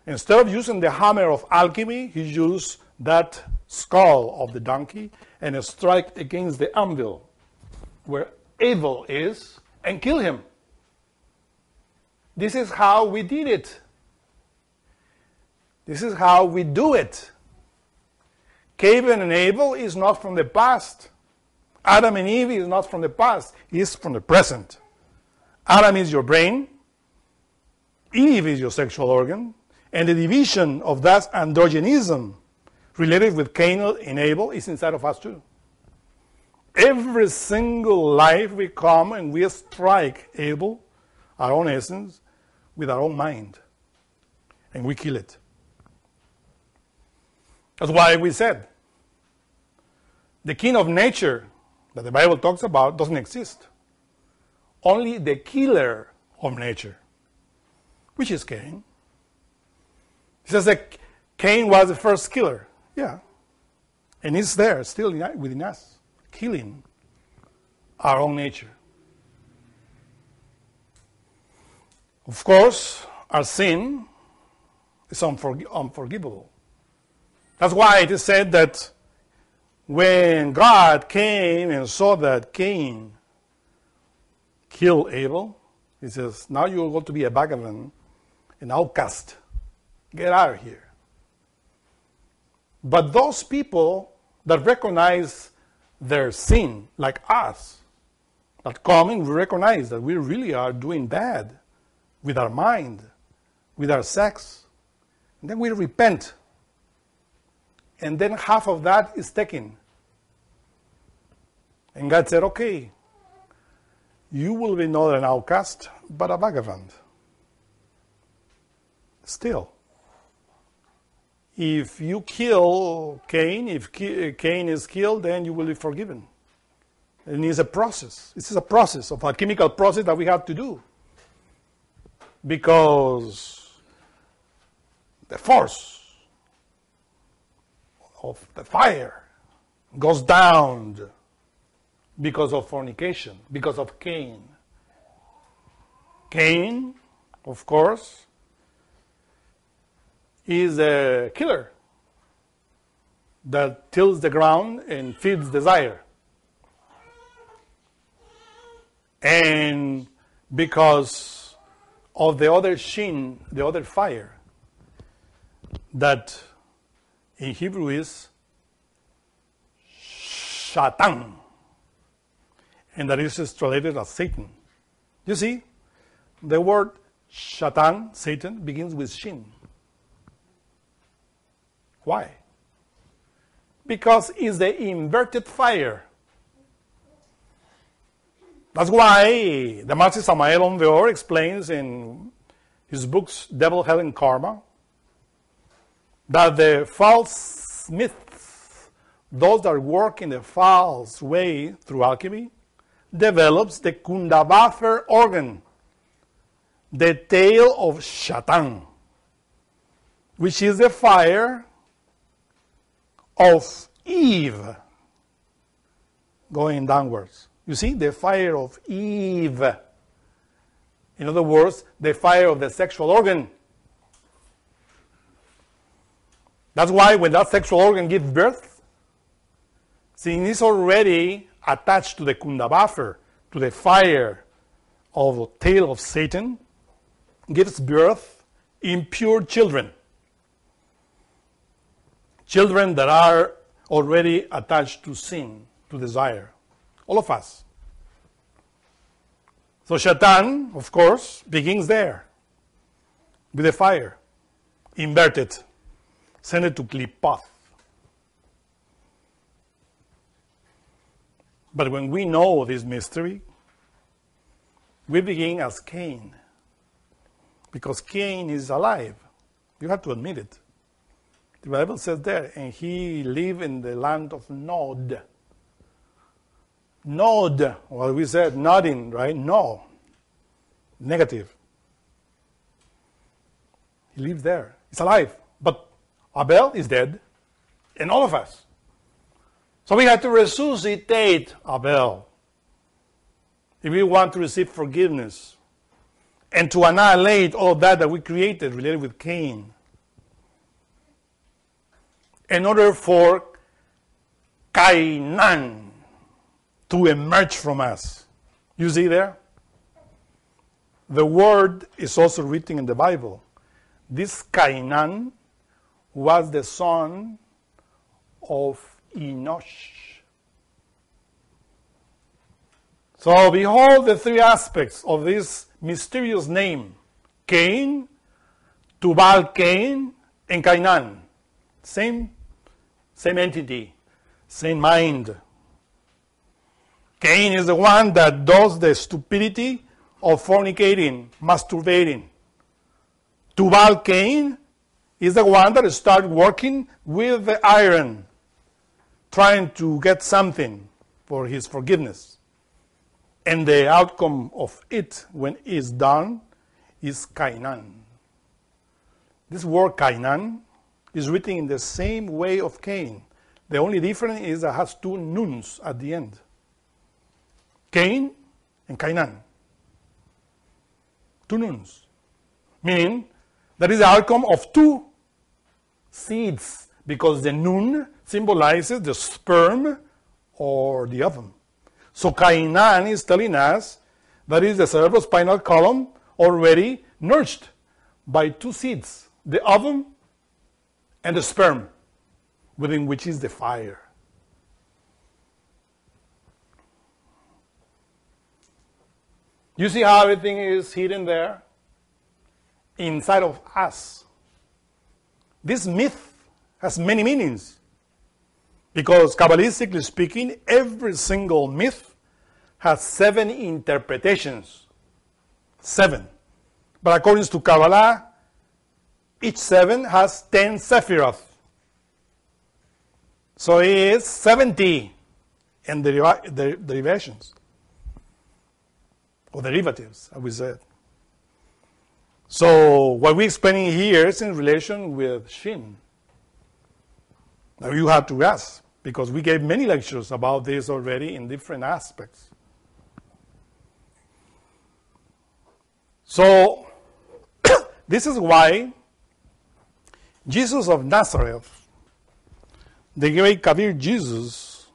A: Instead of using the hammer of alchemy, he used that skull of the donkey and strike against the anvil where evil is and kill him. This is how we did it. This is how we do it. Cain and Abel is not from the past. Adam and Eve is not from the past, is from the present. Adam is your brain, Your sexual organ, and the division of that androgynism related with Cain and is inside of us too. Every single life we come and we strike Abel, our own essence, with our own mind, and we kill it. That's why we said the king of nature that the Bible talks about doesn't exist. Only the killer of nature, which is Cain. He says that Cain was the first killer. Yeah. And it's there, still within us, killing our own nature. Of course, our sin is unforg- unforgivable. That's why it is said that when God came and saw that Cain killed Abel, he says, Now you are going to be a vagabond, an outcast. Get out of here. But those people that recognize their sin, like us, that come and we recognize that we really are doing bad with our mind, with our sex, and then we repent and then half of that is taken. And God said, okay, you will be not an outcast, but a vagabond. Still, if you kill Cain, if Cain is killed, then you will be forgiven. And it's a process. This is a process of a chemical process that we have to do. Because the force of the fire goes down because of fornication, because of Cain. Cain, of course, is a killer that tills the ground and feeds desire. And because of the other shin, the other fire, that in Hebrew is Shatan, and that is translated as Satan. You see, the word Shatan, Satan, begins with Shin. Why? Because it's the inverted fire. That's why the Master Samael Aun Weor explains in his books Devil, Hell, and Karma that the false myths, those that work in a false way through alchemy, develops the Kundabuffer organ, the tail of Shatan, which is the fire of Eve going downwards. You see, the fire of Eve. In other words, the fire of the sexual organ. That's why when that sexual organ gives birth, see, it's already attached to the Kundabuffer, to the fire of the tail of Satan, gives birth impure children. Children that are already attached to sin, to desire. All of us. So Shaitan, of course, begins there with the fire, inverted send it to Klipoth. But when we know this mystery, we begin as Cain. Because Cain is alive. You have to admit it. The Bible says there, and he lived in the land of Nod. Nod, well, we said nodding, right? No. Negative. He lives there. He's alive. But Abel is dead, and all of us. So we have to resuscitate Abel if we want to receive forgiveness and to annihilate all that that we created related with Cain. In order for Kainan to emerge from us. You see there? The word is also written in the Bible. This Kainan was the son of Enosh. So behold the three aspects of this mysterious name Cain, Tubal Cain, and Kainan. Same, same entity, same mind. Cain is the one that does the stupidity of fornicating, masturbating. Tubal Cain is the one that starts working with the iron, trying to get something for his forgiveness. And the outcome of it, when it's done, is Kainan. This word Kainan is written in the same way of Cain. The only difference is that it has two nuns at the end. Cain and Kainan. Two nuns. Meaning that is the outcome of two seeds because the nun symbolizes the sperm or the ovum. So Kainan is telling us that is the cerebrospinal column already nourished by two seeds, the ovum and the sperm, within which is the fire. You see how everything is hidden there? Inside of us. This myth has many meanings because, Kabbalistically speaking, every single myth has seven interpretations. Seven. But according to Kabbalah, each seven has ten sephiroth. So it is 70 in the derivations, or derivatives, as we said. So what we're explaining here is in relation with Shin. Now you have to ask, because we gave many lectures about this already in different aspects. So this is why Jesus of Nazareth, the great Kabir Jesus,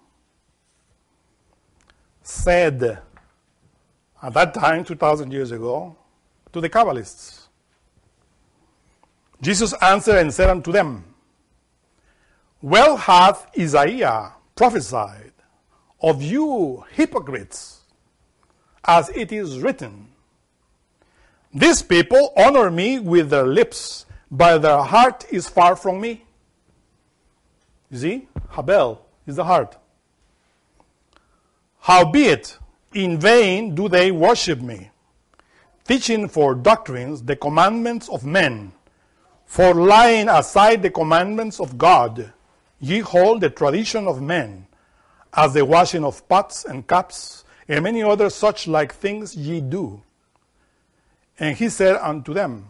A: said at that time, 2,000 years ago, to the Kabbalists, Jesus answered and said unto them, Well hath Isaiah prophesied of you hypocrites, as it is written, These people honor me with their lips, but their heart is far from me. You see, Habel is the heart. Howbeit, in vain do they worship me, teaching for doctrines the commandments of men for laying aside the commandments of God, ye hold the tradition of men, as the washing of pots and cups, and many other such like things ye do. And he said unto them,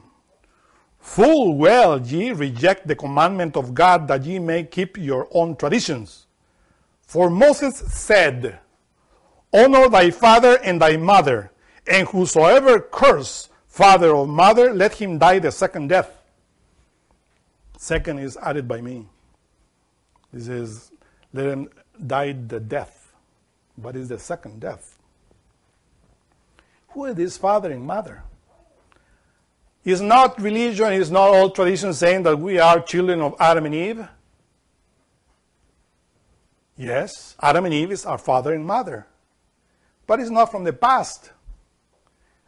A: Full well ye reject the commandment of God that ye may keep your own traditions. For Moses said, Honor thy father and thy mother, and whosoever curse father or mother, let him die the second death. Second is added by me. This is, let him die the death. But is the second death? Who is this father and mother? Is not religion, is not all tradition saying that we are children of Adam and Eve? Yes, Adam and Eve is our father and mother. But it's not from the past.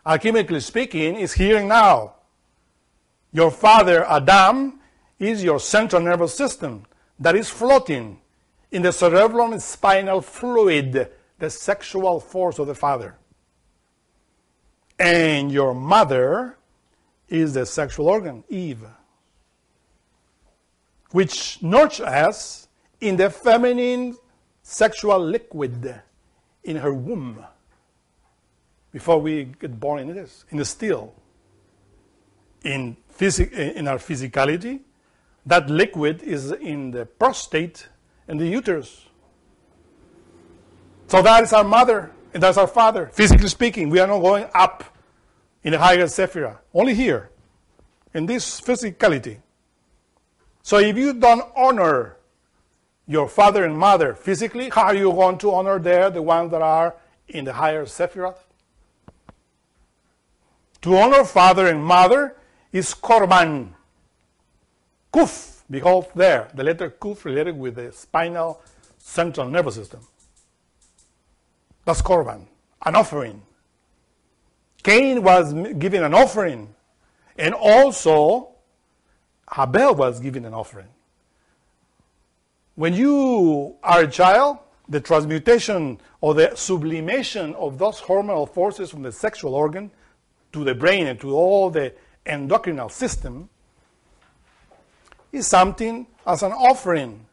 A: Alchemically speaking, it's here and now. Your father, Adam, is your central nervous system that is floating in the cerebellum spinal fluid, the sexual force of the father. And your mother is the sexual organ, Eve, which nurtures us in the feminine sexual liquid in her womb before we get born in this, in the still. In, in our physicality, that liquid is in the prostate and the uterus. So that is our mother and that's our father. Physically speaking, we are not going up in the higher sephira, only here, in this physicality. So if you don't honor your father and mother physically, how are you going to honor there the ones that are in the higher sephirah? To honor father and mother is korban. Kuf, behold there, the letter kuf related with the spinal central nervous system. That's korban, an offering. Cain was given an offering, and also Abel was given an offering. When you are a child, the transmutation or the sublimation of those hormonal forces from the sexual organ to the brain and to all the endocrinal system is something as an offering.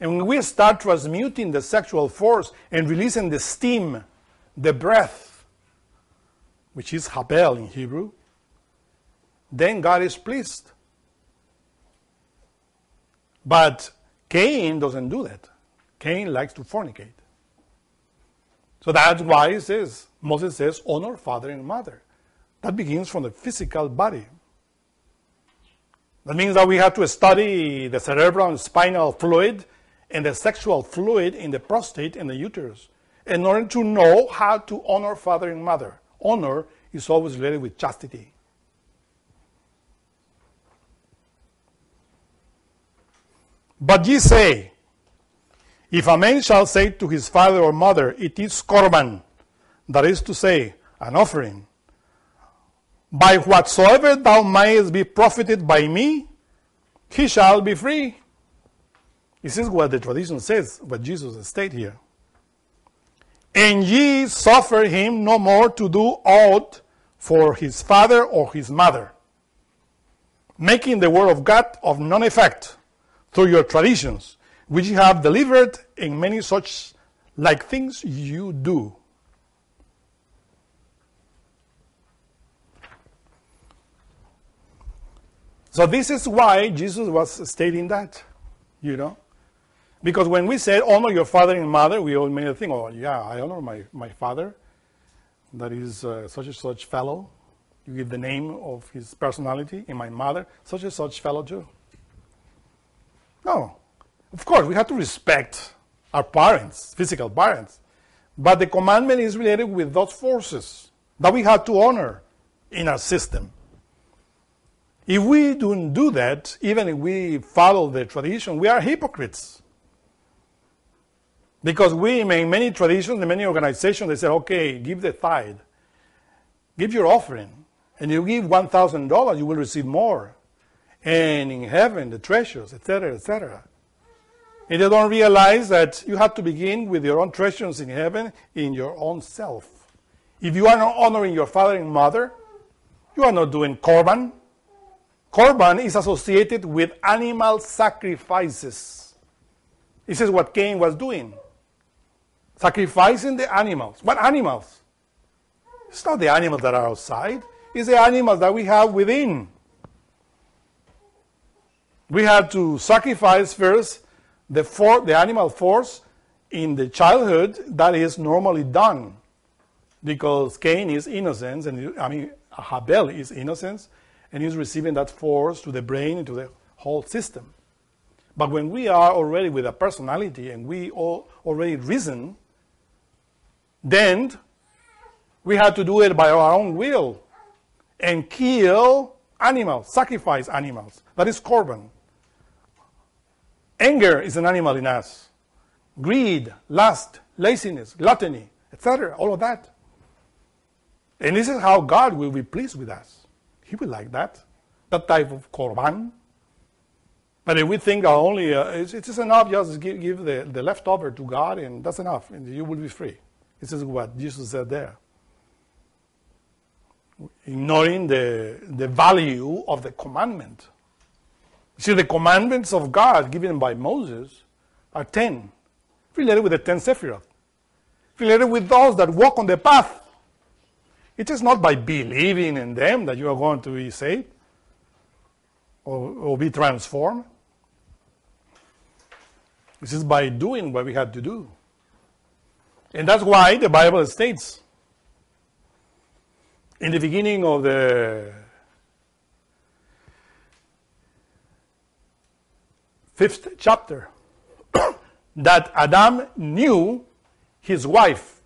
A: And when we start transmuting the sexual force and releasing the steam, the breath, which is habel in Hebrew, then God is pleased. But Cain doesn't do that. Cain likes to fornicate. So that's why it says, Moses says, honor father and mother. That begins from the physical body. That means that we have to study the cerebral and spinal fluid and the sexual fluid in the prostate and the uterus in order to know how to honor father and mother. Honor is always related with chastity. But ye say, if a man shall say to his father or mother, It is korban, that is to say, an offering, by whatsoever thou mayest be profited by me, he shall be free. This is what the tradition says, what Jesus stated here. And ye suffer him no more to do aught for his father or his mother, making the word of God of none effect through your traditions, which you have delivered in many such like things you do. So this is why Jesus was stating that, you know. Because when we said honor your father and mother, we all made a thing, oh yeah, I honor my, my father, that is uh, such and such fellow. You give the name of his personality, and my mother, such and such fellow too. No. Of course, we have to respect our parents, physical parents. But the commandment is related with those forces that we have to honor in our system. If we don't do that, even if we follow the tradition, we are hypocrites. Because we, in many traditions, in many organizations, they say, okay, give the tithe, give your offering, and you give $1,000, you will receive more and in heaven the treasures, etc., etc. And they don't realize that you have to begin with your own treasures in heaven in your own self. If you are not honoring your father and mother, you are not doing korban. Korban is associated with animal sacrifices. This is what Cain was doing. Sacrificing the animals. What animals? It's not the animals that are outside, it's the animals that we have within we have to sacrifice first the, for, the animal force in the childhood that is normally done because Cain is innocence, and I mean, Habel is innocence, and he's receiving that force to the brain and to the whole system. But when we are already with a personality and we all already reason, then we have to do it by our own will and kill animals, sacrifice animals. That is korban. Anger is an animal in us. Greed, lust, laziness, gluttony, etc. All of that. And this is how God will be pleased with us. He will like that. That type of korban. But if we think only uh, it's, it's enough, just give, give the, the leftover to God, and that's enough, and you will be free. This is what Jesus said there. Ignoring the, the value of the commandment. See, the commandments of God given by Moses are ten, related with the ten Sephiroth, related with those that walk on the path. It is not by believing in them that you are going to be saved or, or be transformed. This is by doing what we had to do. And that's why the Bible states in the beginning of the fifth chapter that Adam knew his wife.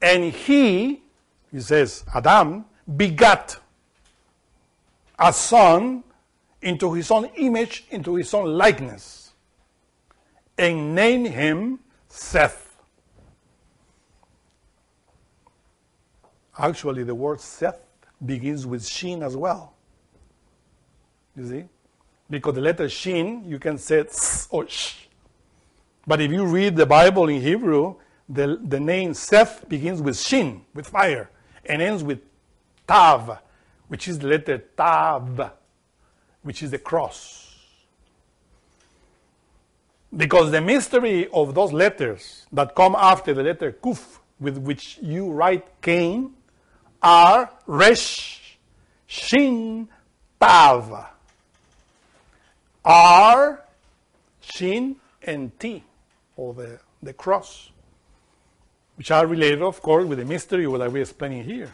A: And he, he says, Adam, begat a son into his own image, into his own likeness, and named him Seth. Actually, the word Seth begins with Shin as well. You see? Because the letter Shin, you can say ts or sh. But if you read the Bible in Hebrew, the, the name Seth begins with Shin, with fire, and ends with Tav, which is the letter Tav, which is the cross. Because the mystery of those letters that come after the letter Kuf, with which you write Cain, are Resh, Shin, Tav. R, Shin, and T, or the, the cross, which are related, of course, with the mystery that we're explaining here.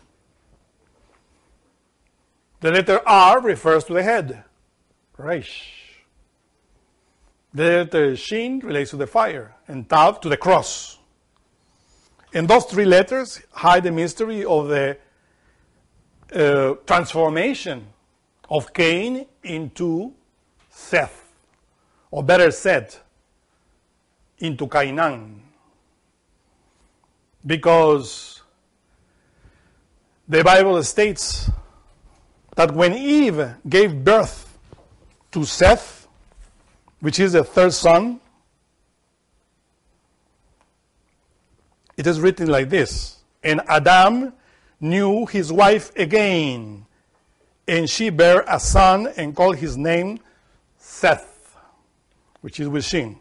A: The letter R refers to the head, Resh. The letter Shin relates to the fire, and Tav to the cross. And those three letters hide the mystery of the uh, transformation of Cain into Seth, or better said, into Kainan. Because the Bible states that when Eve gave birth to Seth, which is the third son, it is written like this And Adam knew his wife again, and she bare a son and called his name Seth, which is with Shin.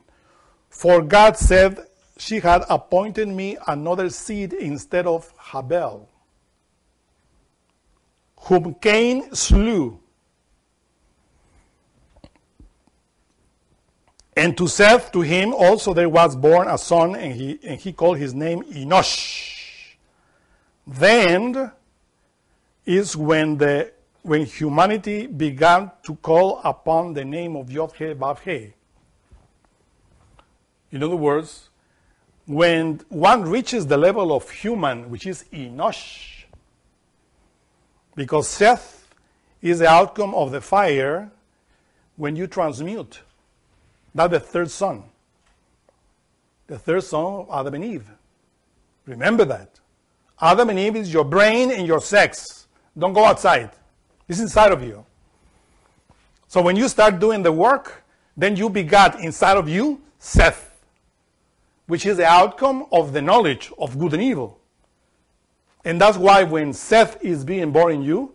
A: For God said, She had appointed me another seed instead of Habel, whom Cain slew. And to Seth, to him also there was born a son, and he, and he called his name Enosh. Then is when the when humanity began to call upon the name of Yod-Heh Vav-Heh. In other words, when one reaches the level of human, which is Enosh, because Seth is the outcome of the fire when you transmute. That's the third son. The third son of Adam and Eve. Remember that. Adam and Eve is your brain and your sex. Don't go outside. It's inside of you. So when you start doing the work, then you begot inside of you Seth, which is the outcome of the knowledge of good and evil. And that's why when Seth is being born in you,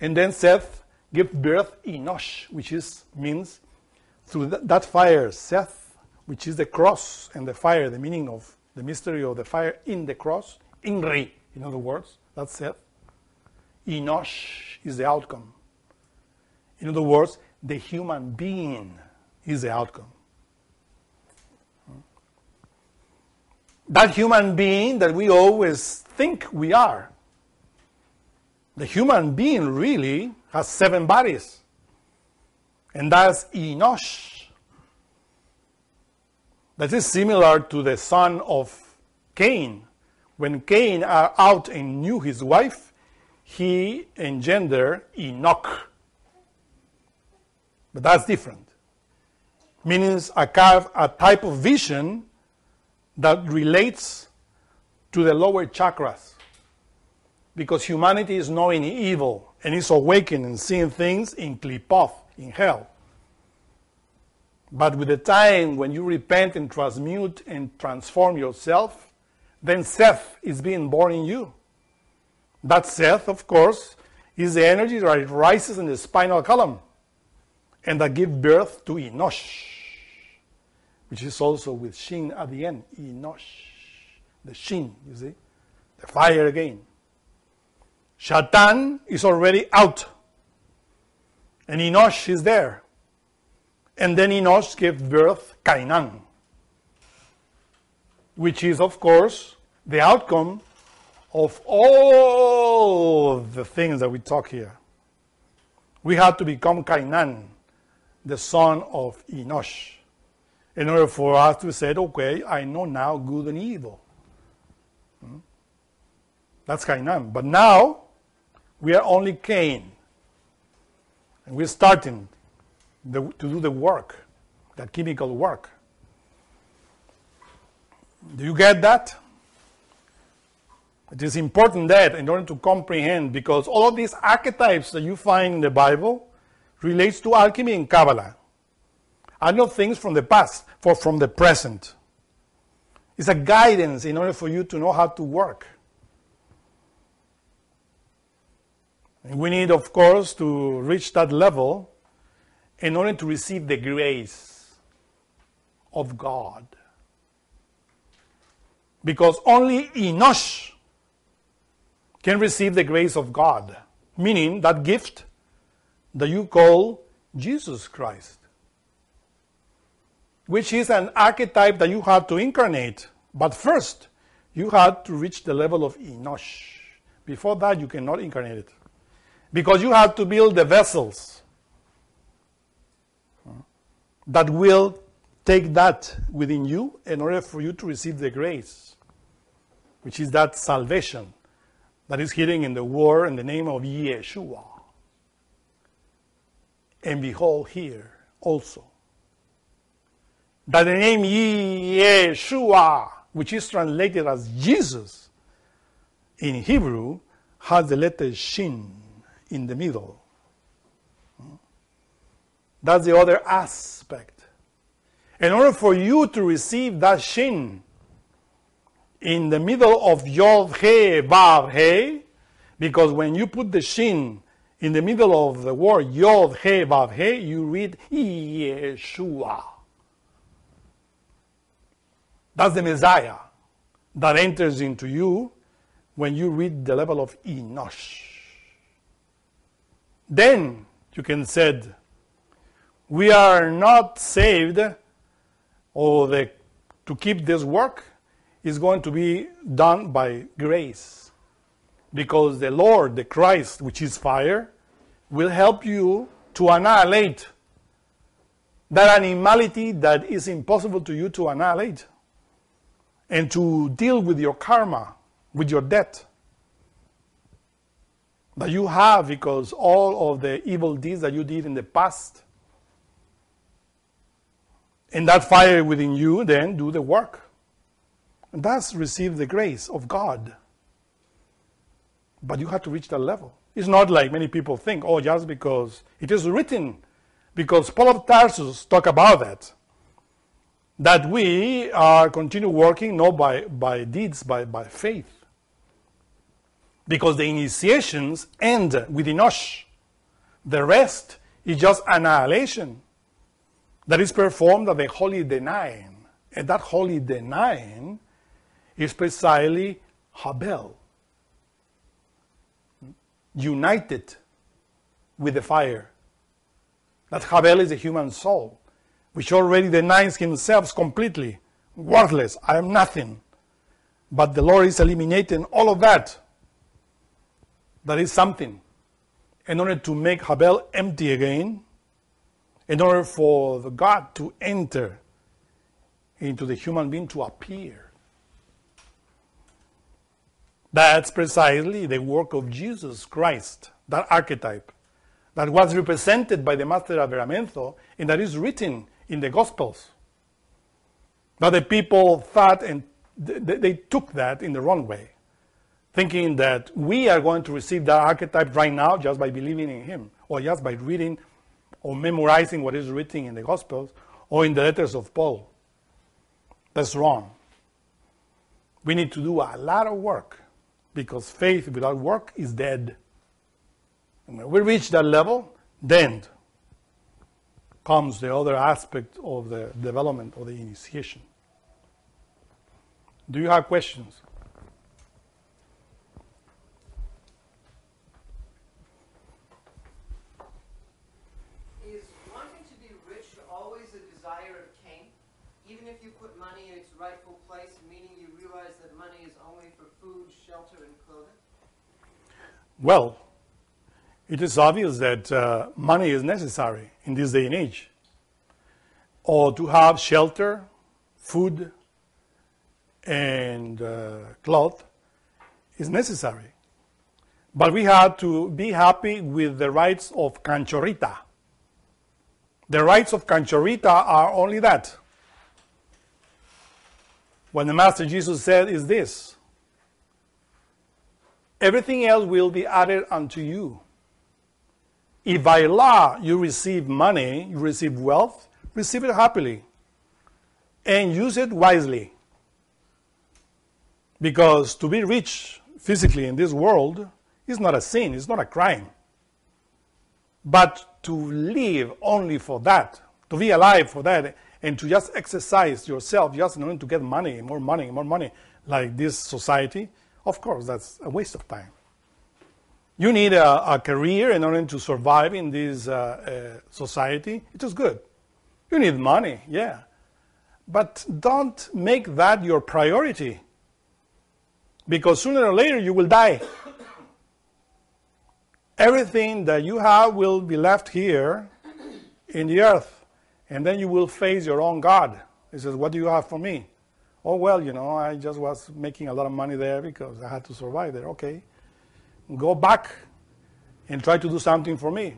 A: and then Seth gives birth Enosh, which is means through that, that fire, Seth, which is the cross and the fire, the meaning of the mystery of the fire in the cross, Inri, in other words, that's Seth. Enosh is the outcome. In other words, the human being is the outcome. That human being that we always think we are. The human being really has seven bodies. And that's Enosh. That is similar to the son of Cain. When Cain are out and knew his wife, he engendered Enoch. But that's different. Meaning a, a type of vision that relates to the lower chakras. Because humanity is knowing evil and is awakening and seeing things in Klipoth, in hell. But with the time when you repent and transmute and transform yourself, then Seth is being born in you. That Seth, of course, is the energy that rises in the spinal column and that gives birth to Enosh, which is also with Shin at the end. Enosh. The Shin, you see? The fire again. Shatan is already out. And Enosh is there. And then Enosh gave birth Kainan, which is, of course, the outcome of all the things that we talk here. We had to become Kainan, the son of Enosh, in order for us to say, okay, I know now good and evil. Hmm? That's Kainan. But now, we are only Cain. And we're starting the, to do the work, that chemical work. Do you get that? It is important that in order to comprehend, because all of these archetypes that you find in the Bible relates to alchemy and Kabbalah. Are not things from the past, for from the present. It's a guidance in order for you to know how to work. And we need, of course, to reach that level in order to receive the grace of God. Because only Enosh can receive the grace of God, meaning that gift that you call Jesus Christ, which is an archetype that you have to incarnate. But first, you have to reach the level of Enosh. Before that, you cannot incarnate it. Because you have to build the vessels that will take that within you in order for you to receive the grace, which is that salvation that is hidden in the word in the name of Yeshua. And behold here also that the name Yeshua, which is translated as Jesus in Hebrew, has the letter Shin in the middle. That's the other aspect. In order for you to receive that shin in the middle of Yod He Vav He, because when you put the shin in the middle of the word Yod He Vav He, you read Yeshua. That's the Messiah that enters into you when you read the level of Enosh. Then you can said, we are not saved or the, to keep this work is going to be done by grace. Because the lord the christ which is fire will help you to annihilate that animality that is impossible to you to annihilate and to deal with your karma with your debt that you have because all of the evil deeds that you did in the past and that fire within you then do the work. And thus receive the grace of God. But you have to reach that level. It's not like many people think, oh, just because it is written, because Paul of Tarsus talk about that, that we are continue working not by, by deeds, but by faith. Because the initiations end with Enosh. The rest is just annihilation that is performed at the Holy Denying. And that Holy Denying is precisely Habel, united with the fire. That Habel is the human soul which already denies himself completely, worthless, I am nothing. But the Lord is eliminating all of that. That is something. In order to make Habel empty again, in order for the God to enter into the human being to appear. That's precisely the work of Jesus Christ, that archetype that was represented by the Master Aberamentho and that is written in the Gospels. But the people thought and they took that in the wrong way, thinking that we are going to receive that archetype right now just by believing in Him, or just by reading or memorizing what is written in the Gospels or in the letters of Paul. That's wrong. We need to do a lot of work because faith without work is dead. And when we reach that level, then comes the other aspect of the development of the initiation. Do you have questions?
B: Is wanting to be rich always a desire of Cain? Even if you put money in its rightful place, meaning you realize that money is only for food, shelter, and clothing?
A: Well, it is obvious that uh, money is necessary in this day and age. Or to have shelter, food, and uh, cloth is necessary. But we have to be happy with the rights of Canchorrita. The rights of Canchorrita are only that. What the Master Jesus said is this everything else will be added unto you. If by law you receive money, you receive wealth, receive it happily and use it wisely. Because to be rich physically in this world is not a sin, it's not a crime. But to live only for that, to be alive for that, and to just exercise yourself just in order to get money, more money, more money, like this society, of course, that's a waste of time. You need a, a career in order to survive in this uh, uh, society. It is good. You need money, yeah. But don't make that your priority because sooner or later you will die. Everything that you have will be left here in the earth, and then you will face your own God. He says, What do you have for me? Oh, well, you know, I just was making a lot of money there because I had to survive there. Okay. Go back and try to do something for me.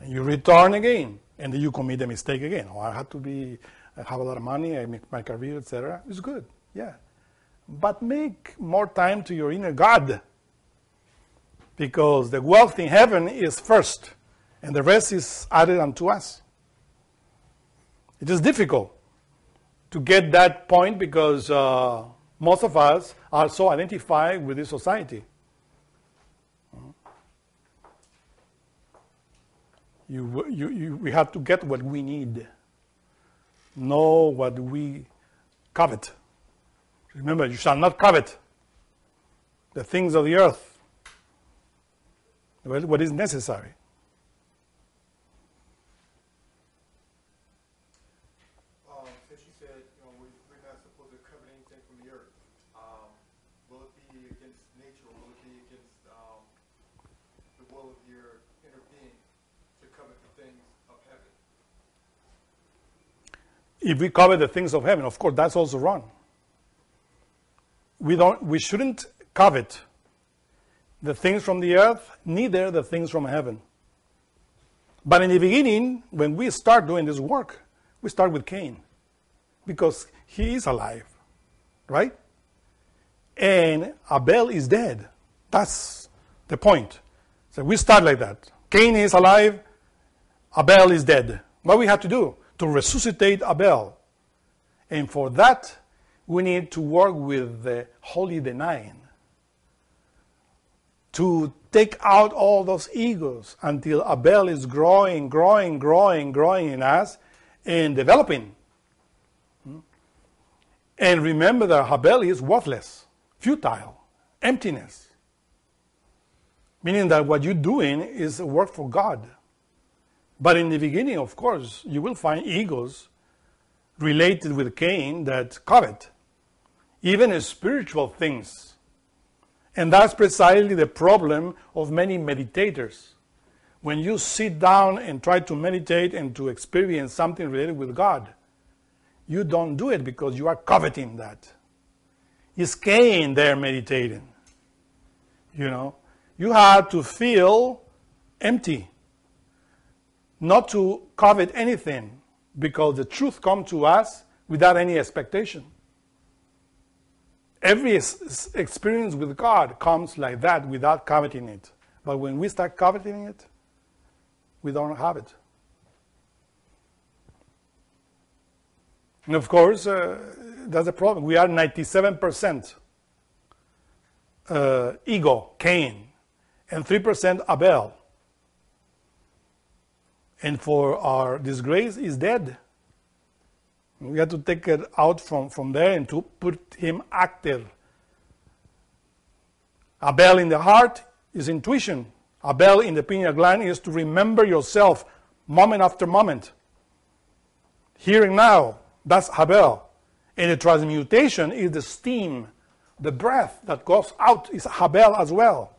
A: And you return again, and then you commit a mistake again. Oh, I had to be, I have a lot of money, I make my career, etc. It's good, yeah but make more time to your inner God. Because the wealth in heaven is first, and the rest is added unto us. It is difficult to get that point because uh, most of us are so identified with this society. You, you, you, we have to get what we need, know what we covet. Remember, you shall not covet the things of the earth, what is necessary.
C: Um, since you said you know, we, are not supposed to covet anything from the earth, um, will it be against nature or will it be against um, the will of your inner being to covet the things of heaven?
A: If we covet the things of heaven, of course, that's also wrong we, don't, we shouldn't covet the things from the earth, neither the things from heaven. But in the beginning, when we start doing this work, we start with Cain because he is alive, right? And Abel is dead. That's the point. So we start like that. Cain is alive, Abel is dead. What we have to do? To resuscitate Abel. And for that, we need to work with the holy denying to take out all those egos until Abel is growing, growing, growing, growing in us and developing. Hmm? And remember that Abel is worthless, futile, emptiness. Meaning that what you're doing is work for God. But in the beginning, of course, you will find egos related with Cain that covet, even spiritual things. And that's precisely the problem of many meditators. When you sit down and try to meditate and to experience something related with God, you don't do it because you are coveting that. Is Cain there meditating? You know, you have to feel empty, not to covet anything, because the truth comes to us without any expectation. Every experience with God comes like that without coveting it. But when we start coveting it, we don't have it. And of course, uh, that's a problem. We are 97% uh, ego, Cain, and 3% Abel. And for our disgrace is dead. We have to take it out from, from there and to put him active. Abel in the heart is intuition. Abel in the pineal gland is to remember yourself moment after moment. Here and now, that's Abel. And the transmutation is the steam, the breath that goes out is Habel as well.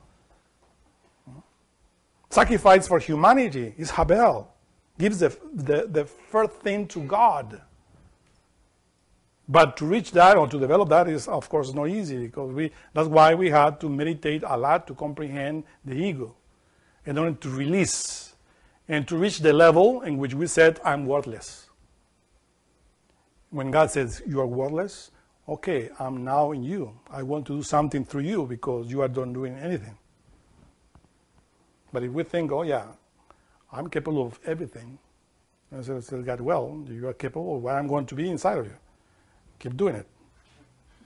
A: Sacrifice for humanity is Habel. Gives the, the, the first thing to God. But to reach that or to develop that is, of course, not easy because we, that's why we had to meditate a lot to comprehend the ego in order to release and to reach the level in which we said, I'm worthless. When God says, You are worthless, okay, I'm now in you. I want to do something through you because you are not doing anything. But if we think, Oh, yeah, I'm capable of everything, and so says God, Well, you are capable of what I'm going to be inside of you. Keep doing it.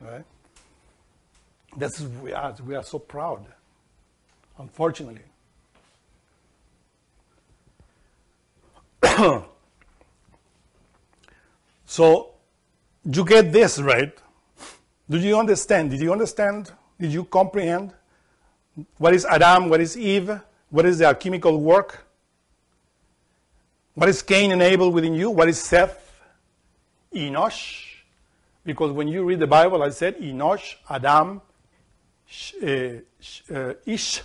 A: Right? That's we are, we are so proud, unfortunately. so you get this right. Do you understand? Did you understand? Did you comprehend? What is Adam? What is Eve? What is the alchemical work? What is Cain and Abel within you? What is Seth? Enosh? Because when you read the Bible, I said Enosh, Adam, uh, uh, Ish,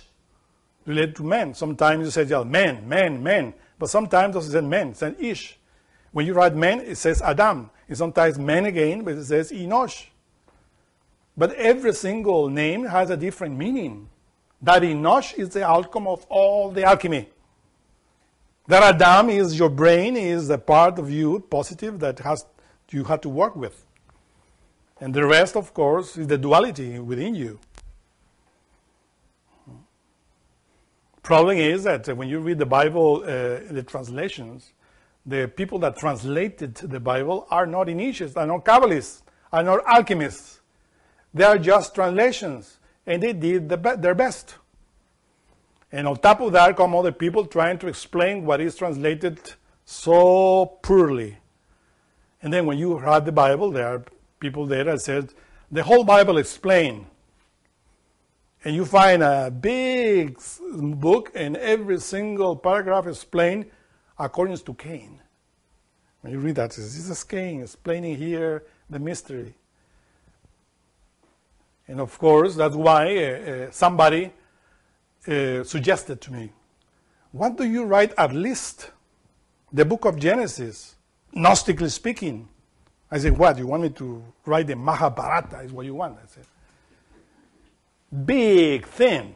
A: related to men. Sometimes you say, yeah, men, men, men. But sometimes it says men, it says Ish. When you write men, it says Adam. It's sometimes men again, but it says Enosh. But every single name has a different meaning. That Enosh is the outcome of all the alchemy. That Adam is your brain, is the part of you, positive, that has you have to work with. And the rest, of course, is the duality within you. Problem is that when you read the Bible, uh, the translations, the people that translated the Bible are not initiates, are not Kabbalists, are not alchemists. They are just translations, and they did the be- their best. And on top of that come other people trying to explain what is translated so poorly. And then when you read the Bible, there are people there that said, the whole Bible explained. And you find a big book, and every single paragraph explained according to Cain. When you read that, this is Cain explaining here the mystery. And of course, that's why uh, uh, somebody uh, suggested to me, why do you write at least the book of Genesis, Gnostically speaking? I said, what, you want me to write the Mahabharata is what you want? I said, big thing.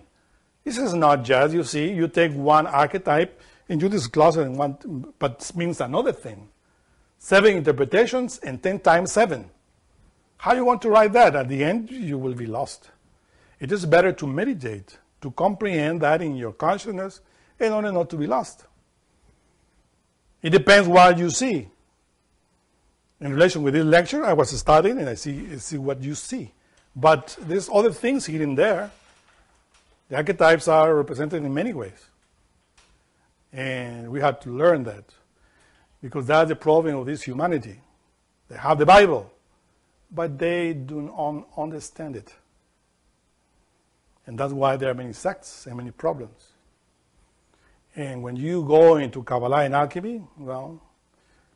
A: This is not just, you see, you take one archetype and you disclose it in one, but means another thing. Seven interpretations and ten times seven. How you want to write that? At the end, you will be lost. It is better to meditate, to comprehend that in your consciousness in order not to be lost. It depends what you see. In relation with this lecture, I was studying and I see, see what you see. But there's other things hidden there. The archetypes are represented in many ways. And we have to learn that because that's the problem of this humanity. They have the Bible, but they do not understand it. And that's why there are many sects and many problems. And when you go into Kabbalah and alchemy, well,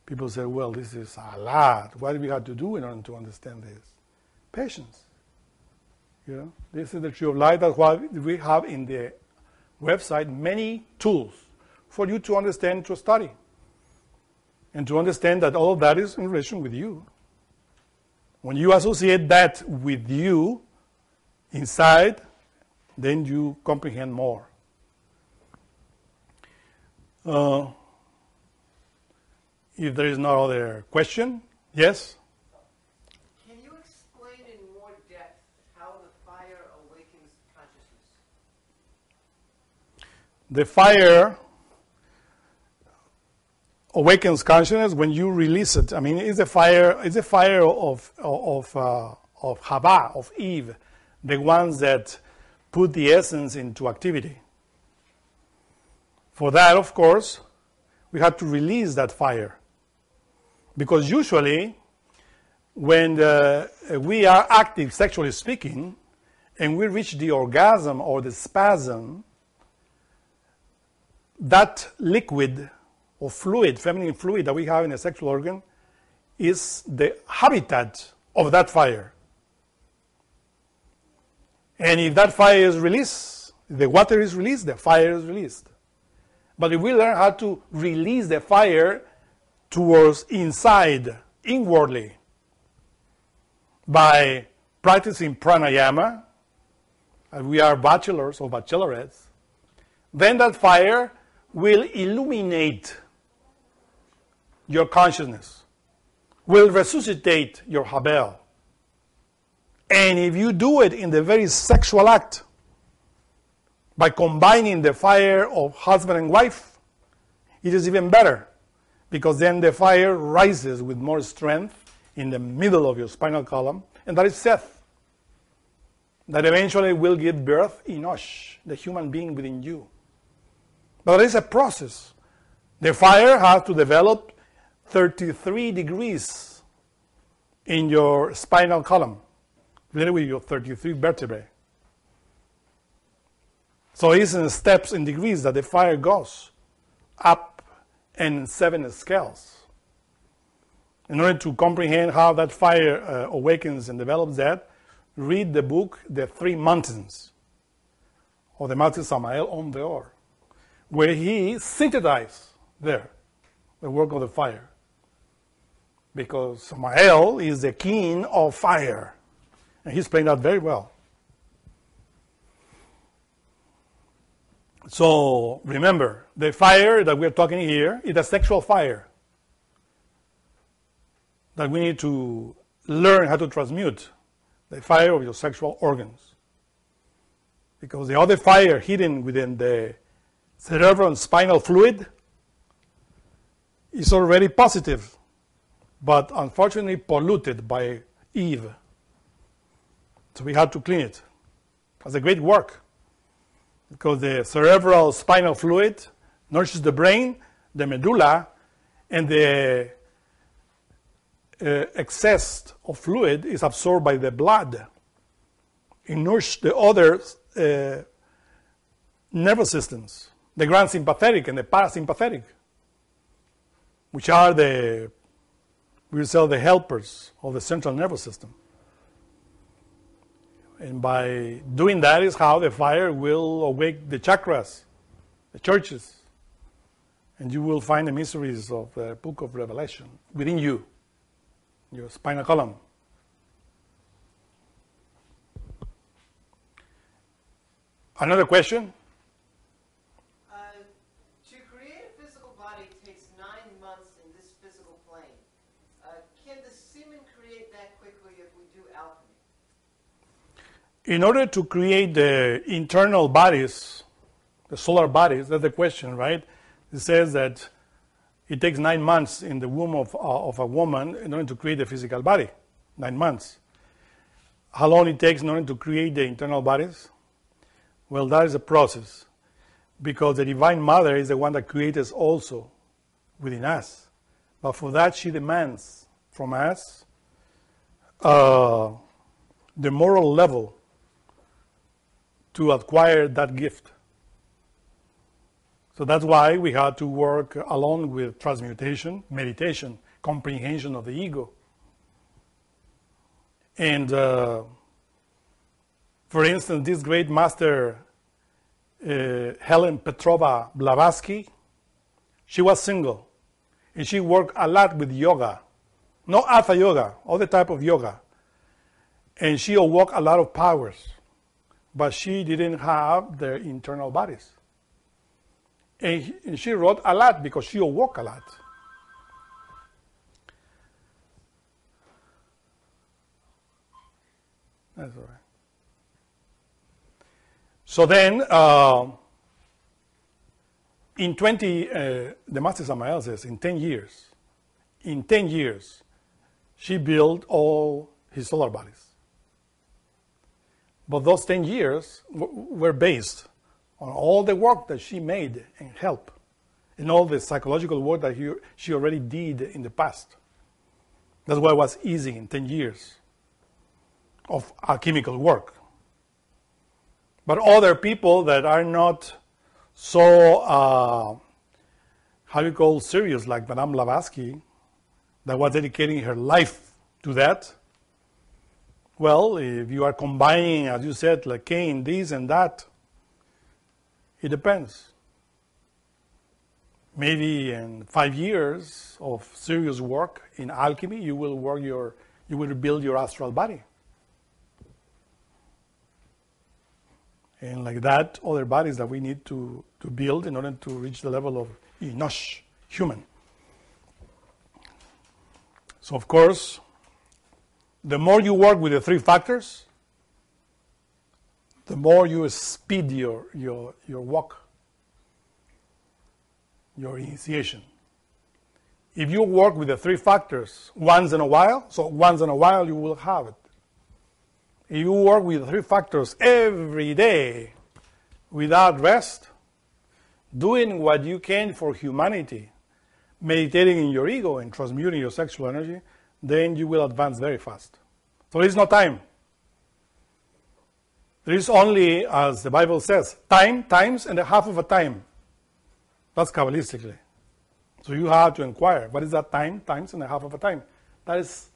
A: people say, well, this is a lot. What do we have to do in order to understand this? Patience. You know, this is the tree of life. That's why we have in the website many tools for you to understand, to study, and to understand that all that is in relation with you. When you associate that with you inside, then you comprehend more. Uh, if there is no other question, yes?
B: Can you explain in more depth how the fire awakens consciousness?
A: The fire awakens consciousness when you release it. I mean, it's the fire. It's the fire of of uh, of Hava, of Eve, the ones that put the essence into activity. For that, of course, we have to release that fire, because usually, when the, we are active, sexually speaking, and we reach the orgasm or the spasm, that liquid or fluid, feminine fluid that we have in a sexual organ, is the habitat of that fire. And if that fire is released, the water is released, the fire is released. But if we learn how to release the fire towards inside, inwardly, by practicing pranayama, and we are bachelors or bachelorettes, then that fire will illuminate your consciousness, will resuscitate your Habel. And if you do it in the very sexual act, by combining the fire of husband and wife, it is even better because then the fire rises with more strength in the middle of your spinal column, and that is Seth. That eventually will give birth Enosh, the human being within you. But it is a process. The fire has to develop 33 degrees in your spinal column, related with your 33 vertebrae. So it's in steps in degrees that the fire goes up and seven scales. In order to comprehend how that fire uh, awakens and develops that, read the book The Three Mountains, or the Mountain Samael Aun Weor, where he synthesized there the work of the fire. Because Samael is the king of fire, and he's playing that very well. So remember, the fire that we're talking here is a sexual fire that we need to learn how to transmute the fire of your sexual organs. Because the other fire hidden within the cerebral and spinal fluid is already positive, but unfortunately polluted by Eve. So we had to clean it. That's a great work because the cerebral spinal fluid nourishes the brain, the medulla, and the uh, excess of fluid is absorbed by the blood. It nourishes the other uh, nervous systems, the grand sympathetic and the parasympathetic, which are the, we say, the helpers of the central nervous system. And by doing that is how the fire will awake the chakras, the churches. And you will find the mysteries of the book of Revelation within you, your spinal column. Another question?
B: Uh, to create a physical body takes nine months in this physical plane. Uh, can the semen create that quickly if we do alchemy?
A: In order to create the internal bodies, the solar bodies, that's the question, right? It says that it takes nine months in the womb of, uh, of a woman in order to create the physical body. Nine months. How long it takes in order to create the internal bodies? Well, that is a process because the Divine Mother is the one that creates also within us. But for that, she demands from us uh, the moral level to acquire that gift. So that's why we had to work along with transmutation, meditation, comprehension of the ego. And uh, for instance, this great master, uh, Helen Petrova Blavatsky, she was single and she worked a lot with yoga, not hatha yoga, other type of yoga. And she awoke a lot of powers, but she didn't have their internal bodies. And, and she wrote a lot because she awoke a lot. That's all right. So then, uh, in 20, uh, the Master Samael says, in 10 years, in 10 years, she built all his solar bodies. But those 10 years were based on all the work that she made and helped, and all the psychological work that he, she already did in the past. That's why it was easy in 10 years of alchemical work. But other people that are not so, uh, how you call serious, like Madame Blavatsky, that was dedicating her life to that. Well, if you are combining, as you said, like Cain, this and that, it depends. Maybe in five years of serious work in alchemy, you will work your, you will build your astral body. And like that, other bodies that we need to, to build in order to reach the level of Enosh, human. So, of course, the more you work with the three factors, the more you speed your, your, your walk, your initiation. If you work with the three factors once in a while, so once in a while you will have it. If you work with the three factors every day without rest, doing what you can for humanity, meditating in your ego and transmuting your sexual energy, then you will advance very fast. So there is no time. There is only, as the Bible says, time, times, and a half of a time. That's Kabbalistically. So you have to inquire, what is that time, times, and a half of a time? That is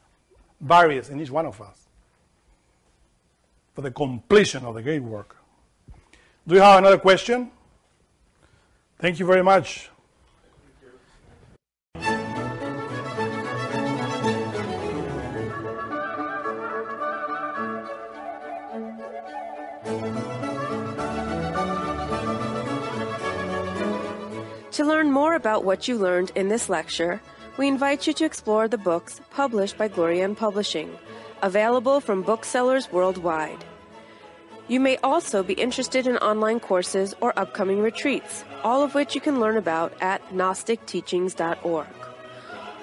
A: various in each one of us for the completion of the great work. Do you have another question? Thank you very much.
D: To learn more about what you learned in this lecture, we invite you to explore the books published by Glorian Publishing available from booksellers worldwide. You may also be interested in online courses or upcoming retreats, all of which you can learn about at GnosticTeachings.org.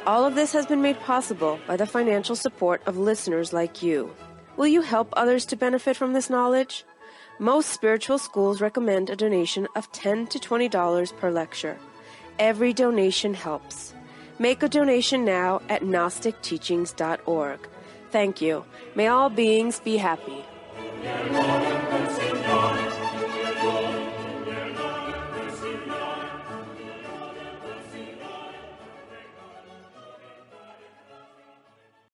D: All of this has been made possible by the financial support of listeners like you. Will you help others to benefit from this knowledge? Most spiritual schools recommend a donation of 10 to $20 per lecture. Every donation helps. Make a donation now at GnosticTeachings.org. Thank you. May all beings be happy.